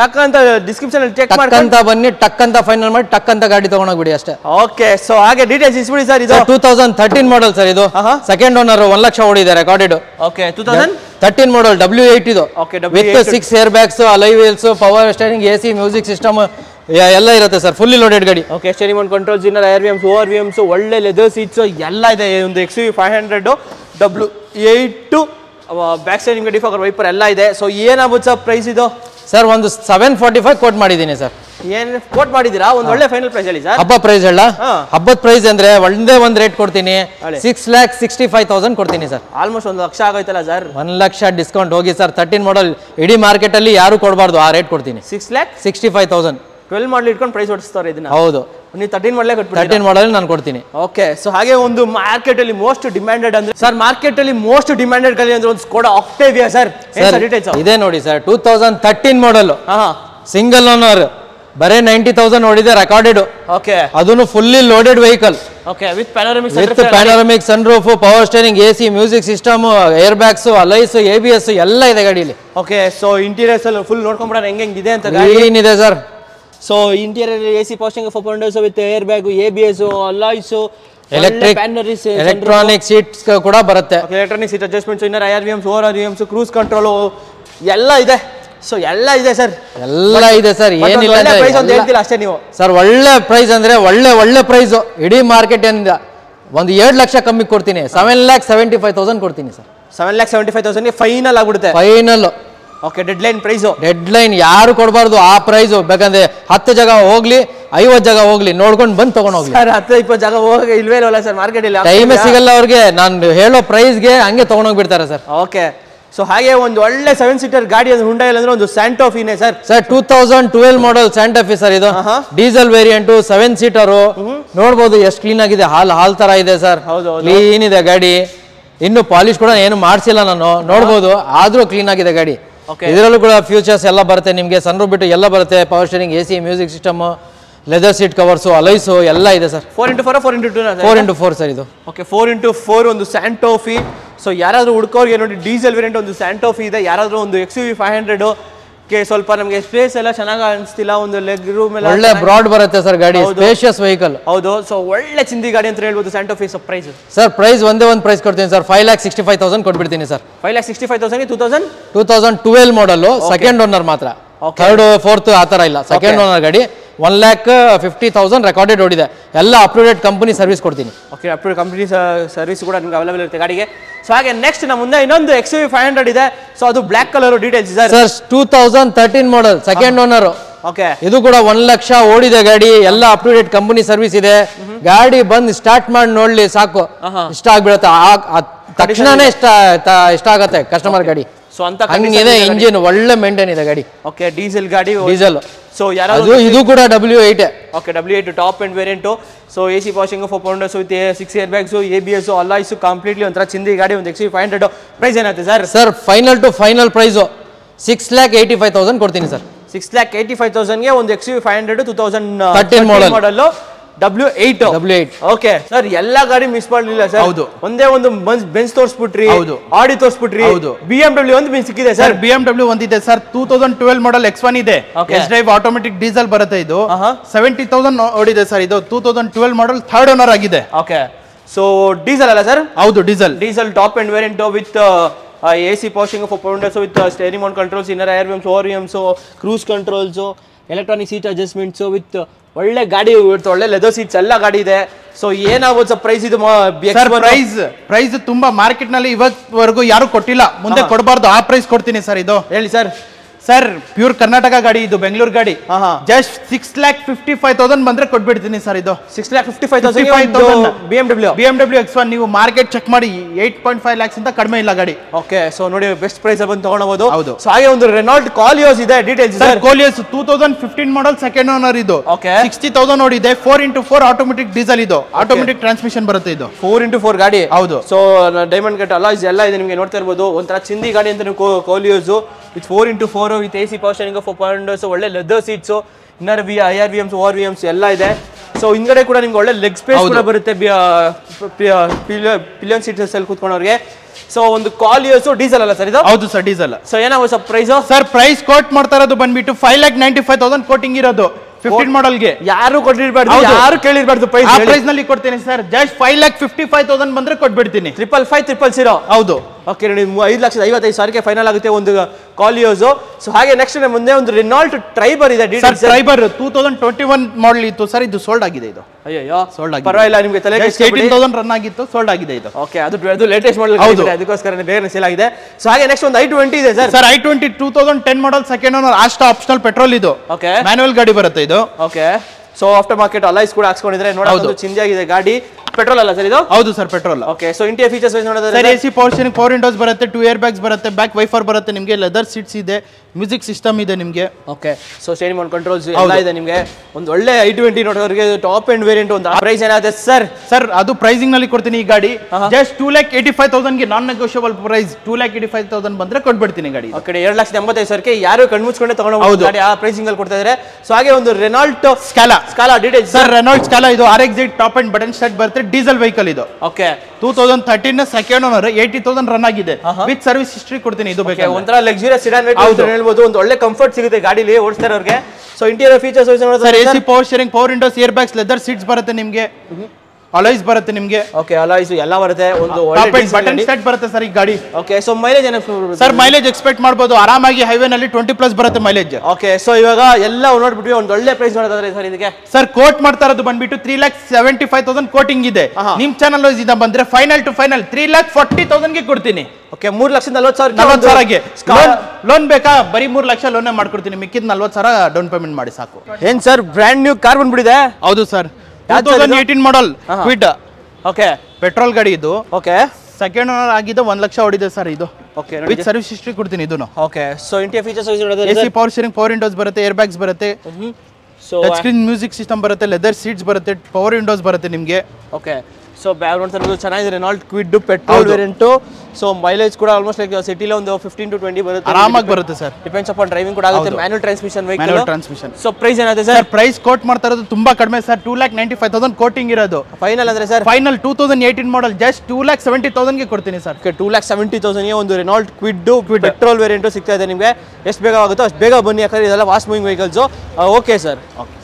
Speaker 3: ಟಕ್ ಅಂತ ಡಿಸ್ಕ್ರಿಪ್ಷನ್ ಚೆಕ್
Speaker 1: ಮಾಡ್ಕೊಂತ ಬನ್ನಿ ಟಕ್ ಅಂತ ಫೈನಲ್ ಮಾಡಿ ಟಕ್ ಅಂತ ಗಾಡಿ ತಗೊಂಡೋಗ್ಬಿಡಿ ಅಷ್ಟೇ.
Speaker 3: ಓಕೆ ಸೊ ಹಾಗೆ ಡೀಟೇಲ್ಸ್ ಇಸ್ಬಿಡಿ ಸರ್ ಇದು.
Speaker 1: Two thousand thirteen model sir ಇದು. ಸೆಕೆಂಡ್ ಓನರ್ ಒನ್ ಲಕ್ಷ ಓಡಿದೆ recorded
Speaker 3: okay two thousand
Speaker 1: thirteen model W eight ಇದು.
Speaker 3: Okay
Speaker 1: with six airbags alloy wheels power steering A C music system ಎಲ್ಲ ಇರುತ್ತೆ sir fully loaded ಗಾಡಿ.
Speaker 3: Okay steering ಒಂದು controls inner air V Ms over V Ms ಒಳ್ಳೆ leather seats ಎಲ್ಲ ಇದೆ. ಒಂದು X V five hundred W eight back side ನಿಮಗೆ defogger wiper ಎಲ್ಲ ಇದೆ. ಸೊ ಏನಾಗುತ್ತೆ ಸರ್ ಪ್ರೈಸ್ ಇದು?
Speaker 1: ಸರ್ ಒಂದು ಸೆವೆನ್ ಫಾರ್ಟಿ ಫೈವ್ ಕೋಟ್ ಮಾಡಿದ್ದೀನಿ ಸರ್.
Speaker 3: ಏನು ಕೋಟ್ ಮಾಡಿದ್ದೀರಾ? ಒಂದು ಒಳ್ಳೆ ಫೈನಲ್ ಪ್ರೈಸ್ ಹೇಳಿ ಸರ್
Speaker 1: ಹಬ್ಬ ಪ್ರೈಸ್ ಹೇಳ?
Speaker 3: ಹಾ.
Speaker 1: ಹಬ್ಬದ ಪ್ರೈಸ್ ಅಂದ್ರೆ ಒಂದೇ ಒಂದು ರೇಟ್ ಕೊಡ್ತೀನಿ. Six lakh sixty five thousand ಕೊಡ್ತೀನಿ ಸರ್
Speaker 3: ಆಲ್ಮೋಸ್ಟ್ ಒಂದು ಲಕ್ಷ ಆಗೋಯ್ತಲ್ಲ ಸರ್
Speaker 1: ಒನ್ ಲಕ್ಷ ಡಿಸ್ಕೌಂಟ್ ಹೋಗಿ ಸರ್ ತರ್ಟೀನ್ ಮಾಡಲ್ ಇಡೀ ಮಾರ್ಕೆಟ್ ಅಲ್ಲಿ ಯಾರು ಕೊಡಬಾರ್ದು ಆ ರೇಟ್ ಕೊಡ್ತೀನಿ.
Speaker 3: Six lakh
Speaker 1: sixty five thousand
Speaker 3: twelve model ಇಟ್ಕೊಂಡು ಪ್ರೈಸ್ ಹೊಡಿಸ್ತಾರೆ ಇದನ್ನ.
Speaker 1: ಹೌದು.
Speaker 3: ನೀವು ತರ್ಟೀನ್ ಮಾಡಲೇ
Speaker 1: ತರ್ಟೀನ್ ಮಾಡಲ್ ನಾನು ಕೊಡ್ತೀನಿ.
Speaker 3: ಓಕೆ ಸೊ ಹಾಗೆ ಒಂದು ಮಾರ್ಕೆಟ್ ಅಲ್ಲಿ ಮೋಸ್ಟ್ ಡಿಮ್ಯಾಂಡೆಡ್ ಅಂದ್ರೆ ಸರ್ ಮಾರ್ಕೆಟ್ ಅಲ್ಲಿ ಮೋಸ್ಟ್ ಡಿಮ್ಯಾಂಡೆಡ್ ಕಲಿ ಅಂದ್ರೆ ಒಂದು ಸ್ಕೋಡ ಆಕ್ಟೇವಿಯಾ ಸರ್
Speaker 1: ಇದೇ ನೋಡಿ sir two thousand thirteen model
Speaker 3: ಹಾ
Speaker 1: ಸಿಂಗಲ್ ಓನರ್ ಬರೇ ನೈಂಟಿ ತೌಸಂಡ್ ನೋಡಿದೆ ರೆಕಾರ್ಡೆಡ್
Speaker 3: ಓಕೆ
Speaker 1: ಅದನ್ನು fully loaded vehicle
Speaker 3: okay with panoramic
Speaker 1: with panoramic sunroof power steering A C music system airbags alloys A B S ಎಲ್ಲ ಇದೆ ಗಾಡಿಲಿ.
Speaker 3: Okay so interiors ಅಲ್ಲಿ full ನೋಡ್ಕೊಂಡ್ಬಿಡೋಣ ಹೆಂಗೆ ಇದೆ ಅಂತ
Speaker 1: ಏನಿದೆ sir
Speaker 3: so interior A C power steering four point with airbag A B S alloys
Speaker 1: electric
Speaker 3: ಪ್ಯಾನರಿಸ್
Speaker 1: electronic seats ಕೂಡ ಬರುತ್ತೆ.
Speaker 3: Electronic seat adjustments inner I R V Ms O R V Ms cruise control ಎಲ್ಲ ಇದೆ. So ಎಲ್ಲ ಇದೆ sir
Speaker 1: ಎಲ್ಲ ಇದೆ sir ಏನಿಲ್ಲ
Speaker 3: price ಅಂತ
Speaker 1: ಅಂದ್ರೆ
Speaker 3: ಹೇಳ್ತಿಲ್ಲ ಅಷ್ಟೇ ನೀವು?
Speaker 1: ಸರ್ ಒಳ್ಳೆ ಪ್ರೈಸ್ ಅಂದ್ರೆ ಒಳ್ಳೆ ಒಳ್ಳೆ ಪ್ರೈಸ್ ಇಡೀ ಮಾರ್ಕೆಟ್ ಇಂದ ಒಂದು ಎರಡು ಲಕ್ಷ ಕಮ್ಮಿ ಕೊಡ್ತೀನಿ. Seven lakh seventy five thousand ಕೊಡ್ತೀನಿ sir
Speaker 3: seven lakh seventy five ತೌಸಂಡ್ಗೆ final ಆಗ್ಬಿಡುತ್ತೆ.
Speaker 1: Final
Speaker 3: okay deadline price
Speaker 1: deadline ಯಾರು ಕೊಡಬಾರ್ದು ಆ ಪ್ರೈಸು ಬೇಕಂದ್ರೆ ಹತ್ತು ಜಾಗ ಹೋಗ್ಲಿ ಐವತ್ತು ಜಾಗ ಹೋಗ್ಲಿ ನೋಡ್ಕೊಂಡು ಬಂದು ತಗೊಂಡು ಹೋಗ್ಲಿ.
Speaker 3: ಸರ್ ಹತ್ತು ಇಪ್ಪತ್ತು ಜಾಗ ಹೋಗಿ ಇಲ್ವೇ ಇಲ್ಲ ಸರ್ ಮಾರ್ಕೆಟ್ ಇಲ್ಲ.
Speaker 1: ಟೈಮೇ ಸಿಗಲ್ಲ ಅವ್ರಿಗೆ ನಾನು ಹೇಳೋ ಪ್ರೈಸ್ಗೆ ಹಂಗೆ ತಗೊಂಡೋಗ್ಬಿಡ್ತಾರೆ ಸರ್
Speaker 3: ಓಕೆ ಸೊ ಹಾಗೆ ಒಂದು ಒಳ್ಳೆ ಸೆವೆನ್ ಸೀಟರ್ ಗಾಡಿ ಅದು ಹುಂಡೈ ಅಂದ್ರೆ ಒಂದು ಸ್ಯಾಂಟೋಫಿನೇ sir
Speaker 1: sir two thousand twelve model Santa Fe sir ಇದು. ಡೀಸೆಲ್ ವೇರಿಯಂಟು ಸೆವೆನ್ ಸೀಟರು ನೋಡ್ಬೋದು ಎಷ್ಟು ಕ್ಲೀನ್ ಆಗಿದೆ ಹಾಲ್ ಹಾಲ್ ತರ ಇದೆ ಸರ್
Speaker 3: ಹೌದು.
Speaker 1: ಕ್ಲೀನ್ ಇದೆ ಗಾಡಿ. ಇನ್ನು ಪಾಲಿಶ್ ಕೂಡ ಏನು ಮಾಡಿಸಿಲ್ಲ ನಾನು. ನೋಡ್ಬೋದು ಆದ್ರೂ ಕ್ಲೀನ್ ಆಗಿದೆ ಗಾಡಿ. ಇದರಲ್ಲೂ ಕೂಡ ಫ್ಯೂಚರ್ಸ್ ಎಲ್ಲ ಬರುತ್ತೆ. ನಿಮಗೆ ಸನ್ರೂಫ್ ಬಿಟ್ಟು ಎಲ್ಲ ಬರುತ್ತೆ. Power steering A C music system leather seat covers alloys ಎಲ್ಲ ಇದೆ sir.
Speaker 3: Four into four four into two
Speaker 1: four into four sir ಇದು.
Speaker 3: ಓಕೆ ಫೋರ್ ಇಂಟು ಫೋರ್ ಒಂದು ಸ್ಯಾಂಟೋಫಿ ಸೊ ಯಾರಾದರೂ ಹುಡ್ಕೋರಿಗೆ ನೋಡಿ ಡೀಸೆಲ್ ವೇರಿಯಂಟ್ ಒಂದು ಸ್ಯಾಂಟೋಫಿ ಇದೆ. ಯಾರಾದರೂ ಒಂದು X U V five hundred K ಸ್ವಲ್ಪ ನಮಗೆ ಸ್ಪೇಸ್ ಎಲ್ಲ ಚೆನ್ನಾಗಿ ಅನಿಸ್ತಿಲ್ಲ ಒಂದು ಲೆಗ್ ರೂಮ್ ಎಲ್ಲ
Speaker 1: ಒಳ್ಳೆ ಬ್ರಾಡ್ ಬರುತ್ತೆ ಸರ್ ಗಾಡಿ. ಸ್ಪೇಷಿಯಸ್ ವೆಹಿಕಲ್
Speaker 3: ಹೌದು ಸೊ ಒಳ್ಳೆ ಚಿಂದಿ ಗಾಡಿ ಅಂತ ಹೇಳ್ಬೋದು Santa Fe piece price
Speaker 1: sir price ಒಂದೇ ಒಂದು ಪ್ರೈಸ್ ಕೊಡ್ತೀನಿ sir five lakh sixty five thousand ಕೊಟ್ಬಿಡ್ತೀನಿ sir
Speaker 3: five lakh sixty five thousand two thousand
Speaker 1: two thousand twelve model second owner ಮಾತ್ರ. ಥರ್ಡ್ ಫೋರ್ತ್ ಆ ಥರ ಇಲ್ಲ ಸೆಕೆಂಡ್ ಓನರ್ ಗಾಡಿ. One lakh fifty thousand recorded ಓಡಿದೆ. ಎಲ್ಲ up to date company service ಕೊಡ್ತೀನಿ.
Speaker 3: Okay up company company service ಕೂಡ ನಿಮ್ಗೆ ಅವೈಲೇಬಲ್ ಇರುತ್ತೆ ಗಾಡಿಗೆ. ಸೊ ಹಾಗೆ ನೆಕ್ಸ್ಟ್ ನಮ್ಮ ಮುಂದೆ ಇನ್ನೊಂದು ಎಕ್ಸ್ ಯು ಫೈವ್ ಹಂಡ್ರೆಡ್ ಇದೆ. ಸೊ ಅದು black colour details sir.
Speaker 1: Sir two thousand thirteen model second owner
Speaker 3: okay
Speaker 1: ಇದು ಕೂಡ ಒನ್ ಲಕ್ಷ ಓಡಿದೆ ಗಾಡಿ. ಎಲ್ಲ up to date company service ಇದೆ ಗಾಡಿ ಬಂದು ಸ್ಟಾರ್ಟ್ ಮಾಡಿ ನೋಡ್ಲಿ ಸಾಕು. ಇಷ್ಟ ಆಗ್ಬಿಡುತ್ತೆ. ತಕ್ಷಣನೇ ಇಷ್ಟ ಇಷ್ಟ ಆಗತ್ತೆ ಕಸ್ಟಮರ್ ಗಾಡಿ.
Speaker 3: ಸೊ ಅಂತ
Speaker 1: ಇದೆ ಇಂಜಿನ್ ಒಳ್ಳೆ ಮೇಂಟೈನ್ ಇದೆ ಗಾಡಿ.
Speaker 3: ಓಕೆ ಡೀಸೆಲ್ ಗಾಡಿ
Speaker 1: ಡೀಸೆಲ್
Speaker 3: ಸೊ ಯಾರಾದರೂ
Speaker 1: ಇದು ಕೂಡ W eight
Speaker 3: okay W eight top end variant so A C washing four pounders with six airbags A B S alloys completely ಒಂಥರ ಚಿಂದಿ ಗಾಡಿ ಒಂದು ಎಕ್ಸ್ ಫೈವ್ ಹಂಡ್ರೆಡ್ ಪ್ರೈಸ್ ಏನಾಯ್ತು sir
Speaker 1: sir final to final price six lakh eighty five thousand ಕೊಡ್ತೀನಿ sir
Speaker 3: six lakh eighty five ತೌಸಂಡ್ಗೆ ಒಂದು X five hundred two thousand
Speaker 1: 13 model.
Speaker 3: Model W eight
Speaker 1: W eight
Speaker 3: okay sir ಎಲ್ಲಾ ಗಾಡಿ miss ಮಾಡಲಿಲ್ಲ sir
Speaker 2: ಹೌದು.
Speaker 3: ಒಂದೇ ಒಂದು bench ತೋರಿಸ್ಬಿಟ್ರಿ
Speaker 2: ಹೌದು.
Speaker 3: Audi ತೋರಿಸ್ಬಿಟ್ರಿ.
Speaker 2: ಹೌದು.
Speaker 3: ಬಿ ಎಂ ಡಬ್ಲ್ಯೂ ಒಂದು ಬೆಂಚ್ ಸಿಕ್ಕಿದೆ
Speaker 2: ಸರ್ ಬಿ ಎಂ ಡಬ್ಲ್ಯೂ ಒಂದಿದೆ sir two thousand twelve model X one ಇದೆ. ಎಸ್ ಡ್ರೈವ್ ಆಟೋಮೆಟಿಕ್ ಡೀಸೆಲ್ ಬರುತ್ತೆ ಇದು. ಸೆವೆಂಟಿ ತೌಸಂಡ್ ಓಡಿದೆ ಸರ್ ಇದು two thousand twelve model third owner ಆಗಿದೆ.
Speaker 3: ಓಕೆ ಸೊ ಡೀಸೆಲ್ ಅಲ್ಲ ಸರ್
Speaker 2: ಹೌದು diesel
Speaker 3: diesel top end variant with A C pushing four pounders with steering mount controls inner R VMs or VMs cruise controls electronic seat adjustments with ಒಳ್ಳೆ ಗಾಡಿ ಒಳ್ಳೆ leather seats ಎಲ್ಲ ಗಾಡಿ ಇದೆ. So ಏನಾಗ್ಬೋದು price ಇದು
Speaker 2: price price ತುಂಬಾ ಮಾರ್ಕೆಟ್ನಲ್ಲಿ ಇವತ್ವರೆಗೂ ಯಾರು ಕೊಟ್ಟಿಲ್ಲ. ಮುಂದೆ. ಕೊಡಬಾರ್ದು. ಆ ಪ್ರೈಸ್ ಕೊಡ್ತೀನಿ ಸರ್ ಇದು.
Speaker 3: ಹೇಳಿ ಸರ್.
Speaker 2: ಸರ್ ಪ್ಯೂರ್ ಕರ್ನಾಟಕ ಗಾಡಿ ಇದು ಬೆಂಗಳೂರು ಗಾಡಿ. Just six lakh fifty five thousand ಬಂದ್ರೆ ಕೊಟ್ಬಿಡ್ತೀನಿ ಸರ್ ಇದು.
Speaker 3: Six lakh fifty five
Speaker 2: 55,000.
Speaker 3: Thousand B M W
Speaker 2: B M W X one ನೀವು ಮಾರ್ಕೆಟ್ ಚೆಕ್ ಮಾಡಿ ಏಟ್ ಪಾಯಿಂಟ್ ಫೈವ್ ಲ್ಯಾಕ್ಸ್ ಅಂತ ಕಡಿಮೆ ಇಲ್ಲ ಗಾಡಿ.
Speaker 3: ಓಕೆ ಸೊ ನೋಡಿ ಬೆಸ್ಟ್ ಪ್ರೈಸ್ ಬಂದು ತಗೊಳ್ಬಹುದು
Speaker 2: ಹೌದು.
Speaker 3: ಸೊ ಹಾಗೆ ಒಂದು ರೆನಾಲ್ಡ್ ಕಾಲಿಯೋಸ್ ಇದೆ details
Speaker 2: sir Koleos two thousand fifteen model second owner ಇದು.
Speaker 3: ಓಕೆ
Speaker 2: ಸಿಕ್ಸ್ಟಿ ತೌಸಂಡ್ ನೋಡಿದೆ four into four automatic diesel ಇದು. ಆಟೋಮೆಟಿಕ್ ಟ್ರಾನ್ಸ್ಮಿಷನ್ ಬರುತ್ತೆ ಇದು.
Speaker 3: ಫೋರ್ ಇಂಟು ಫೋರ್ ಗಾಡಿ.
Speaker 2: ಹೌದು.
Speaker 3: ಸೊ ಡೈಮಂಡ್ ಕಟ್ ಅಲ್ಲ ಎಲ್ಲ ಇದೆ ನಿಮಗೆ ನೋಡ್ತಾ ಇರ್ಬೋದು. ಒಂಥರ ಚಿಂದಿ ಗಾಡಿ ಅಂತ ನೀವು Koleos with four into four with A C power steering four points ಒಳ್ಳೆ leather seats inner V I R V Ms over V Ms ಎಲ್ಲ ಇದೆ. ಸೊ ಹಿಂದ್ಗಡೆ ಕೂಡ ನಿಮ್ಗೆ ಒಳ್ಳೆ ಲೆಗ್ ಸ್ಪೇಸ್ ಕೂಡ ಬರುತ್ತೆ ಪಿಲಿಯನ್ ಸೀಟ್ಸ್ ಅಲ್ಲಿ ಕೂತ್ಕೊಂಡವ್ರಿಗೆ. ಸೊ ಒಂದು ಕಾಲಿಯೋಸ್ ಡೀಸೆಲ್ ಅಲ್ಲ ಸರ್ ಇದು?
Speaker 2: ಹೌದು ಸರ್ ಡೀಸೆಲ್
Speaker 3: ಸೊ ಏನೋ sir price
Speaker 2: sir price quote ಮಾಡ್ತಾ ಇರೋದು ಬಂದ್ಬಿಟ್ಟು five lakh ninety five thousand quoting ಇರೋದು. ಫಿಫ್ಟೀನ್ ಮಾಡಲ್ಗೆ
Speaker 3: ಯಾರು ಕೊಟ್ಟಿರ್ಬಾರ್ದು. ಯಾರು ಕೇಳಿರ್ಬಾರ್ದು ಪ್ರೈಸ್
Speaker 2: ಪ್ರೈಸ್ನಲ್ಲಿ ಕೊಡ್ತೀನಿ sir just five lakh fifty five thousand ಬಂದ್ರೆ ಕೊಟ್ಬಿಡ್ತೀನಿ.
Speaker 3: ಟ್ರಿಪಲ್ ಫೈವ್ ಟ್ರಿಪಲ್ ಜೀರೋ
Speaker 2: ಹೌದು.
Speaker 3: ಓಕೆ ನೋಡಿ ಐದು ಲಕ್ಷದ ಐವತ್ತೈದು ಸಾವಿರಕ್ಕೆ ಫೈನಲ್ ಆಗುತ್ತೆ ಒಂದು ಕಾಲಿಯೋಸು ಸೊ ಹಾಗೆ ನೆಕ್ಸ್ಟ್ ಮುಂದೆ ಒಂದು ರಿನಾಲ್ಟ್ ಟ್ರೈಬರ್ ಇದೆ
Speaker 2: Triber two thousand twenty one model ಇತ್ತು. ಸರ್ ಇದು ಸೋಲ್ಡ್ ಆಗಿದೆ ಇದು.
Speaker 3: ಅಯ್ಯೋ
Speaker 2: ಸೋಲ್ಡ್ ಆಗಿದೆ.
Speaker 3: ಪರವಾಗಿಲ್ಲ ನಿಮಗೆ ತಲೆ
Speaker 2: ಏಯ್ಟೀನ್ ತೌಸಂಡ್ ರನ್ ಆಗಿತ್ತು ಸೋಲ್ಡ್ ಆಗಿದೆ ಇದು.
Speaker 3: ಓಕೆ ಅದು ಅದು ಲೇಟೆಸ್ಟ್ ಮಾಡಲ್
Speaker 2: ಹೌದು.
Speaker 3: ಅದಕ್ಕೋಸ್ಕರ ಬೇರೆ ಸೇಲ್ ಆಗಿದೆ. ಸೊ ಹಾಗೆ ನೆಕ್ಸ್ಟ್ ಒಂದು ಐ ಟ್ವೆಂಟಿ ಇದೆ sir
Speaker 2: sir I twenty two thousand ten model second owner Asta optional petrol ಇದು.
Speaker 3: ಓಕೆ
Speaker 2: ಮ್ಯಾನುವಲ್ ಗಾಡಿ ಬರುತ್ತೆ ಇದು.
Speaker 3: Okay so after market alloys ಕೂಡ ಹಾಕ್ಸ್ಕೊಂಡಿದ್ರೆ ನೋಡೋದು ಚಿಂದಿಯಾಗಿದೆ. ಗಾಡಿ ಪೆಟ್ರೋಲ್ ಅಲ್ಲ ಸರ್ ಇದು?
Speaker 2: ಹೌದು sir petrol
Speaker 3: okay so India features wise
Speaker 2: sir
Speaker 3: AC
Speaker 2: A C power four windows ಬರುತ್ತೆ ಟೂ ಇಯರ್ ಬ್ಯಾಗ್ಸ್ ಬರುತ್ತೆ ಬ್ಯಾಕ್ ವೈಫರ್ ಬರುತ್ತೆ ನಿಮಗೆ ಲೆದರ್ ಸೀಟ್ಸ್ ಇದೆ ಮ್ಯೂಸಿಕ್ ಸಿಸ್ಟಮ್ ಇದೆ ನಿಮಗೆ.
Speaker 3: Okay so steering mount controls ಎಲ್ಲ ಇದೆ ನಿಮಗೆ. ಒಂದು ಒಳ್ಳೆ ಐ ಟ್ವೆಂಟಿ ನೋಡೋರಿಗೆ ಟಾಪ್ ಎಂಡ್ ವೇರಿಯಂಟ್ ಒಂದು ಪ್ರೈಸ್ ಏನಾದ್ರೆ ಸರ್?
Speaker 2: ಸರ್ ಅದು ಪ್ರೈಸಿಂಗ್ನಲ್ಲಿ ಕೊಡ್ತೀನಿ ಈ ಗಾಡಿ. Just two lakh eighty five ತೌಸಂಡ್ಗೆ non negotiable price two lakh eighty five thousand ಬಂದ್ರೆ ಕೊಟ್ಬಿಡ್ತೀನಿ ಗಾಡಿ
Speaker 3: ಆ ಕಡೆ ಎರಡು ಲಕ್ಷದ ಎಂಬತ್ತೈದು ಸಾವಿರಕ್ಕೆ ಯಾರು ಕಣ್ಮುಚ್ಕೊಂಡೆ ತಗೊಂಡು. ಗಾಡಿ ಆ ಪ್ರೈಸಿಂಗ್ ಅಲ್ಲಿ ಕೊಡ್ತಾ ಇದ್ದಾರೆ ಸೊ ಹಾಗೆ ಒಂದು Renault
Speaker 2: Scala
Speaker 3: Scala details
Speaker 2: sir Renault Scala ಇದು R excite top end button start ಬರುತ್ತೆ. ಡೀಸೆಲ್ ವೆಹಿಕಲ್ ಇದು.
Speaker 3: Okay
Speaker 2: two thousand thirteen second owner eighty thousand run ಆಗಿದೆ. ವಿತ್ ಸರ್ವಿಸ್ ಹಿಸ್ಟ್ರಿ ಕೊಡ್ತೀನಿ ಇದು ಬೇಕು
Speaker 3: ಒಂಥರ ಲಕ್ಸುರಿಯಸ್ ಸಿಡಾನ್
Speaker 2: ಹೌದು.
Speaker 3: ಹೇಳ್ಬೋದು. ಒಂದು ಒಳ್ಳೆ ಕಂಫರ್ಟ್ ಸಿಗುತ್ತೆ ಗಾಡಿಲಿ ಓಡಿಸ್ತಾರೆ ಅವ್ರಿಗೆ so interior features
Speaker 2: sir AC power steering power windows airbags leather seats ಬರುತ್ತೆ ನಿಮಗೆ. ಅಲೈಸ್ ಬರುತ್ತೆ ನಿಮಗೆ.
Speaker 3: ಓಕೆ ಅಲಾಯ್ಸ್ ಎಲ್ಲ ಬರುತ್ತೆ. ಒಂದು
Speaker 2: ಬಟನ್ ಸ್ಟಾರ್ಟ್ ಬರುತ್ತೆ ಸರ್ ಈ ಗಾಡಿ.
Speaker 3: ಓಕೆ ಸೊ ಮೈಲೇಜ್ ಏನು
Speaker 2: ಸರ್ ಮೈಲೇಜ್ ಎಕ್ಸ್ಪೆಕ್ಟ್ ಮಾಡಬಹುದು ಆರಾಮಾಗಿ ಹೈವೇ ನಲ್ಲಿ ಟ್ವೆಂಟಿ ಪ್ಲಸ್ ಬರುತ್ತೆ ಮೈಲೇಜ್
Speaker 3: ಓಕೆ ಸೊ ಇವಾಗ ಎಲ್ಲ ನೋಡ್ಬಿಟ್ಟು ಒಂದು ಒಳ್ಳೆ ಪ್ರೈಸ್ ನೋಡೋದಾದ್ರೆ ಸರ್ ಇದಕ್ಕೆ?
Speaker 2: ಸರ್ ಕೋಟ್ ಮಾಡ್ತಾ ಇರೋದು ಬಂದ್ಬಿಟ್ಟು three lakh seventy five thousand quoting ಇದೆ. ನಿಮ್ ಚಾನಲ್ ಇಂದ ಬಂದ್ರೆ final to final three lakh forty ತೌಸಂಡ್ಗೆ ಕೊಡ್ತೀನಿ.
Speaker 3: ಓಕೆ ಮೂರ್ ಲಕ್ಷ ನಲ್ವತ್ತು ಸಾವಿರ
Speaker 2: ನಲ್ವತ್ತು ಸಾವಿರಗೆ ಲೋನ್ ಬೇಕಾ? ಬರೀ ಮೂರ್ ಲಕ್ಷ ಲೋನ್ ಮಾಡ್ಕೊಡ್ತೀನಿ. ಮಿಕ್ಕಿದ ನಲ್ವತ್ತು ಸಾವಿರ ಡೌನ್ ಪೇಮೆಂಟ್ ಮಾಡಿ ಸಾಕು.
Speaker 3: ಏನ್ ಸರ್ ಬ್ರ್ಯಾಂಡ್ ನ್ಯೂ ಕಾರ್ ಬಂದ್ಬಿಡಿದೆ
Speaker 2: ಹೌದು sir two thousand eighteen model Kwid
Speaker 3: okay
Speaker 2: petrol ಗಾಡಿ ಇದು.
Speaker 3: ಓಕೆ
Speaker 2: ಸೆಕೆಂಡ್ ಓನರ್ ಆಗಿದೆ ಒಂದ್ ಲಕ್ಷ ಹೊಡಿದೆ ಸರ್ ಇದು.
Speaker 3: ಓಕೆ
Speaker 2: ವಿತ್ ಸರ್ವಿಸ್ ಹಿಸ್ಟ್ರಿ ಕೊಡ್ತೀನಿ ಇದನ್ನು
Speaker 3: okay so features wise
Speaker 2: A C power steering power windows ಬರುತ್ತೆ ಏರ್ ಬ್ಯಾಗ್ಸ್ ಬರುತ್ತೆ.
Speaker 3: So
Speaker 2: touch screen music system ಬರುತ್ತೆ ಲೆದರ್ ಸೀಟ್ಸ್ ಬರುತ್ತೆ ಪವರ್ ವಿಂಡೋಸ್ ಬರುತ್ತೆ ನಿಮಗೆ.
Speaker 3: ಓಕೆ ಸೊ ಬ್ಯಾಗ್ ಸರ್ ಇರೋದು ಚೆನ್ನಾಗಿದೆ. Renault Kwid petrol. Variant so mileage ಕೂಡ almost like ಸಿಟಿಲಿ ಒಂದು ಫಿಫ್ಟೀನ್ ಟು ಟ್ವೆಂಟಿ ಬರುತ್ತೆ.
Speaker 2: ಆರಾಮಾಗಿ ಬರುತ್ತೆ ಸರ್
Speaker 3: ಡಿಪೆಂಡ್ಸ್ ಅಪಾನ್ ಡ್ರೈವಿಂಗ್ ಕೂಡ ಆಗುತ್ತೆ.
Speaker 2: Manual
Speaker 3: manual transmission vehicle
Speaker 2: transmission
Speaker 3: so price ಏನಾಗುತ್ತೆ
Speaker 2: ಸರ್ ಪ್ರೈಸ್ ಕೋಟ್ ಮಾಡ್ತಾ ಇರೋದು ತುಂಬಾ ಕಡಿಮೆ sir two lakh ninety five thousand quoting ಇರೋದು.
Speaker 3: ಫೈನಲ್ ಅಂದ್ರೆ sir
Speaker 2: final two thousand eighteen model just two lakh seventy ತೌಸಂಡ್ಗೆ ಕೊಡ್ತೀನಿ ಸರ್
Speaker 3: ಟೂ ಲ್ಯಾಕ್ ಸೆವೆಂಟಿ ತೌಸಂಡ್ಗೆ ಒಂದು ರೆನಾಲ್ಟ್ ಕ್ವಿಡ್ ಪೆಟ್ರೋಲ್ ವೇರಿಯಂಟು ಸಿಗ್ತಾ ಇದೆ ನಿಮಗೆ. ಎಷ್ಟು ಬೇಗ ಆಗುತ್ತೋ ಅಷ್ಟು ಬೇಗ ಬನ್ನಿ ಯಾಕಂದ್ರೆ ಇದೆಲ್ಲ fast moving vehicles okay sir
Speaker 2: okay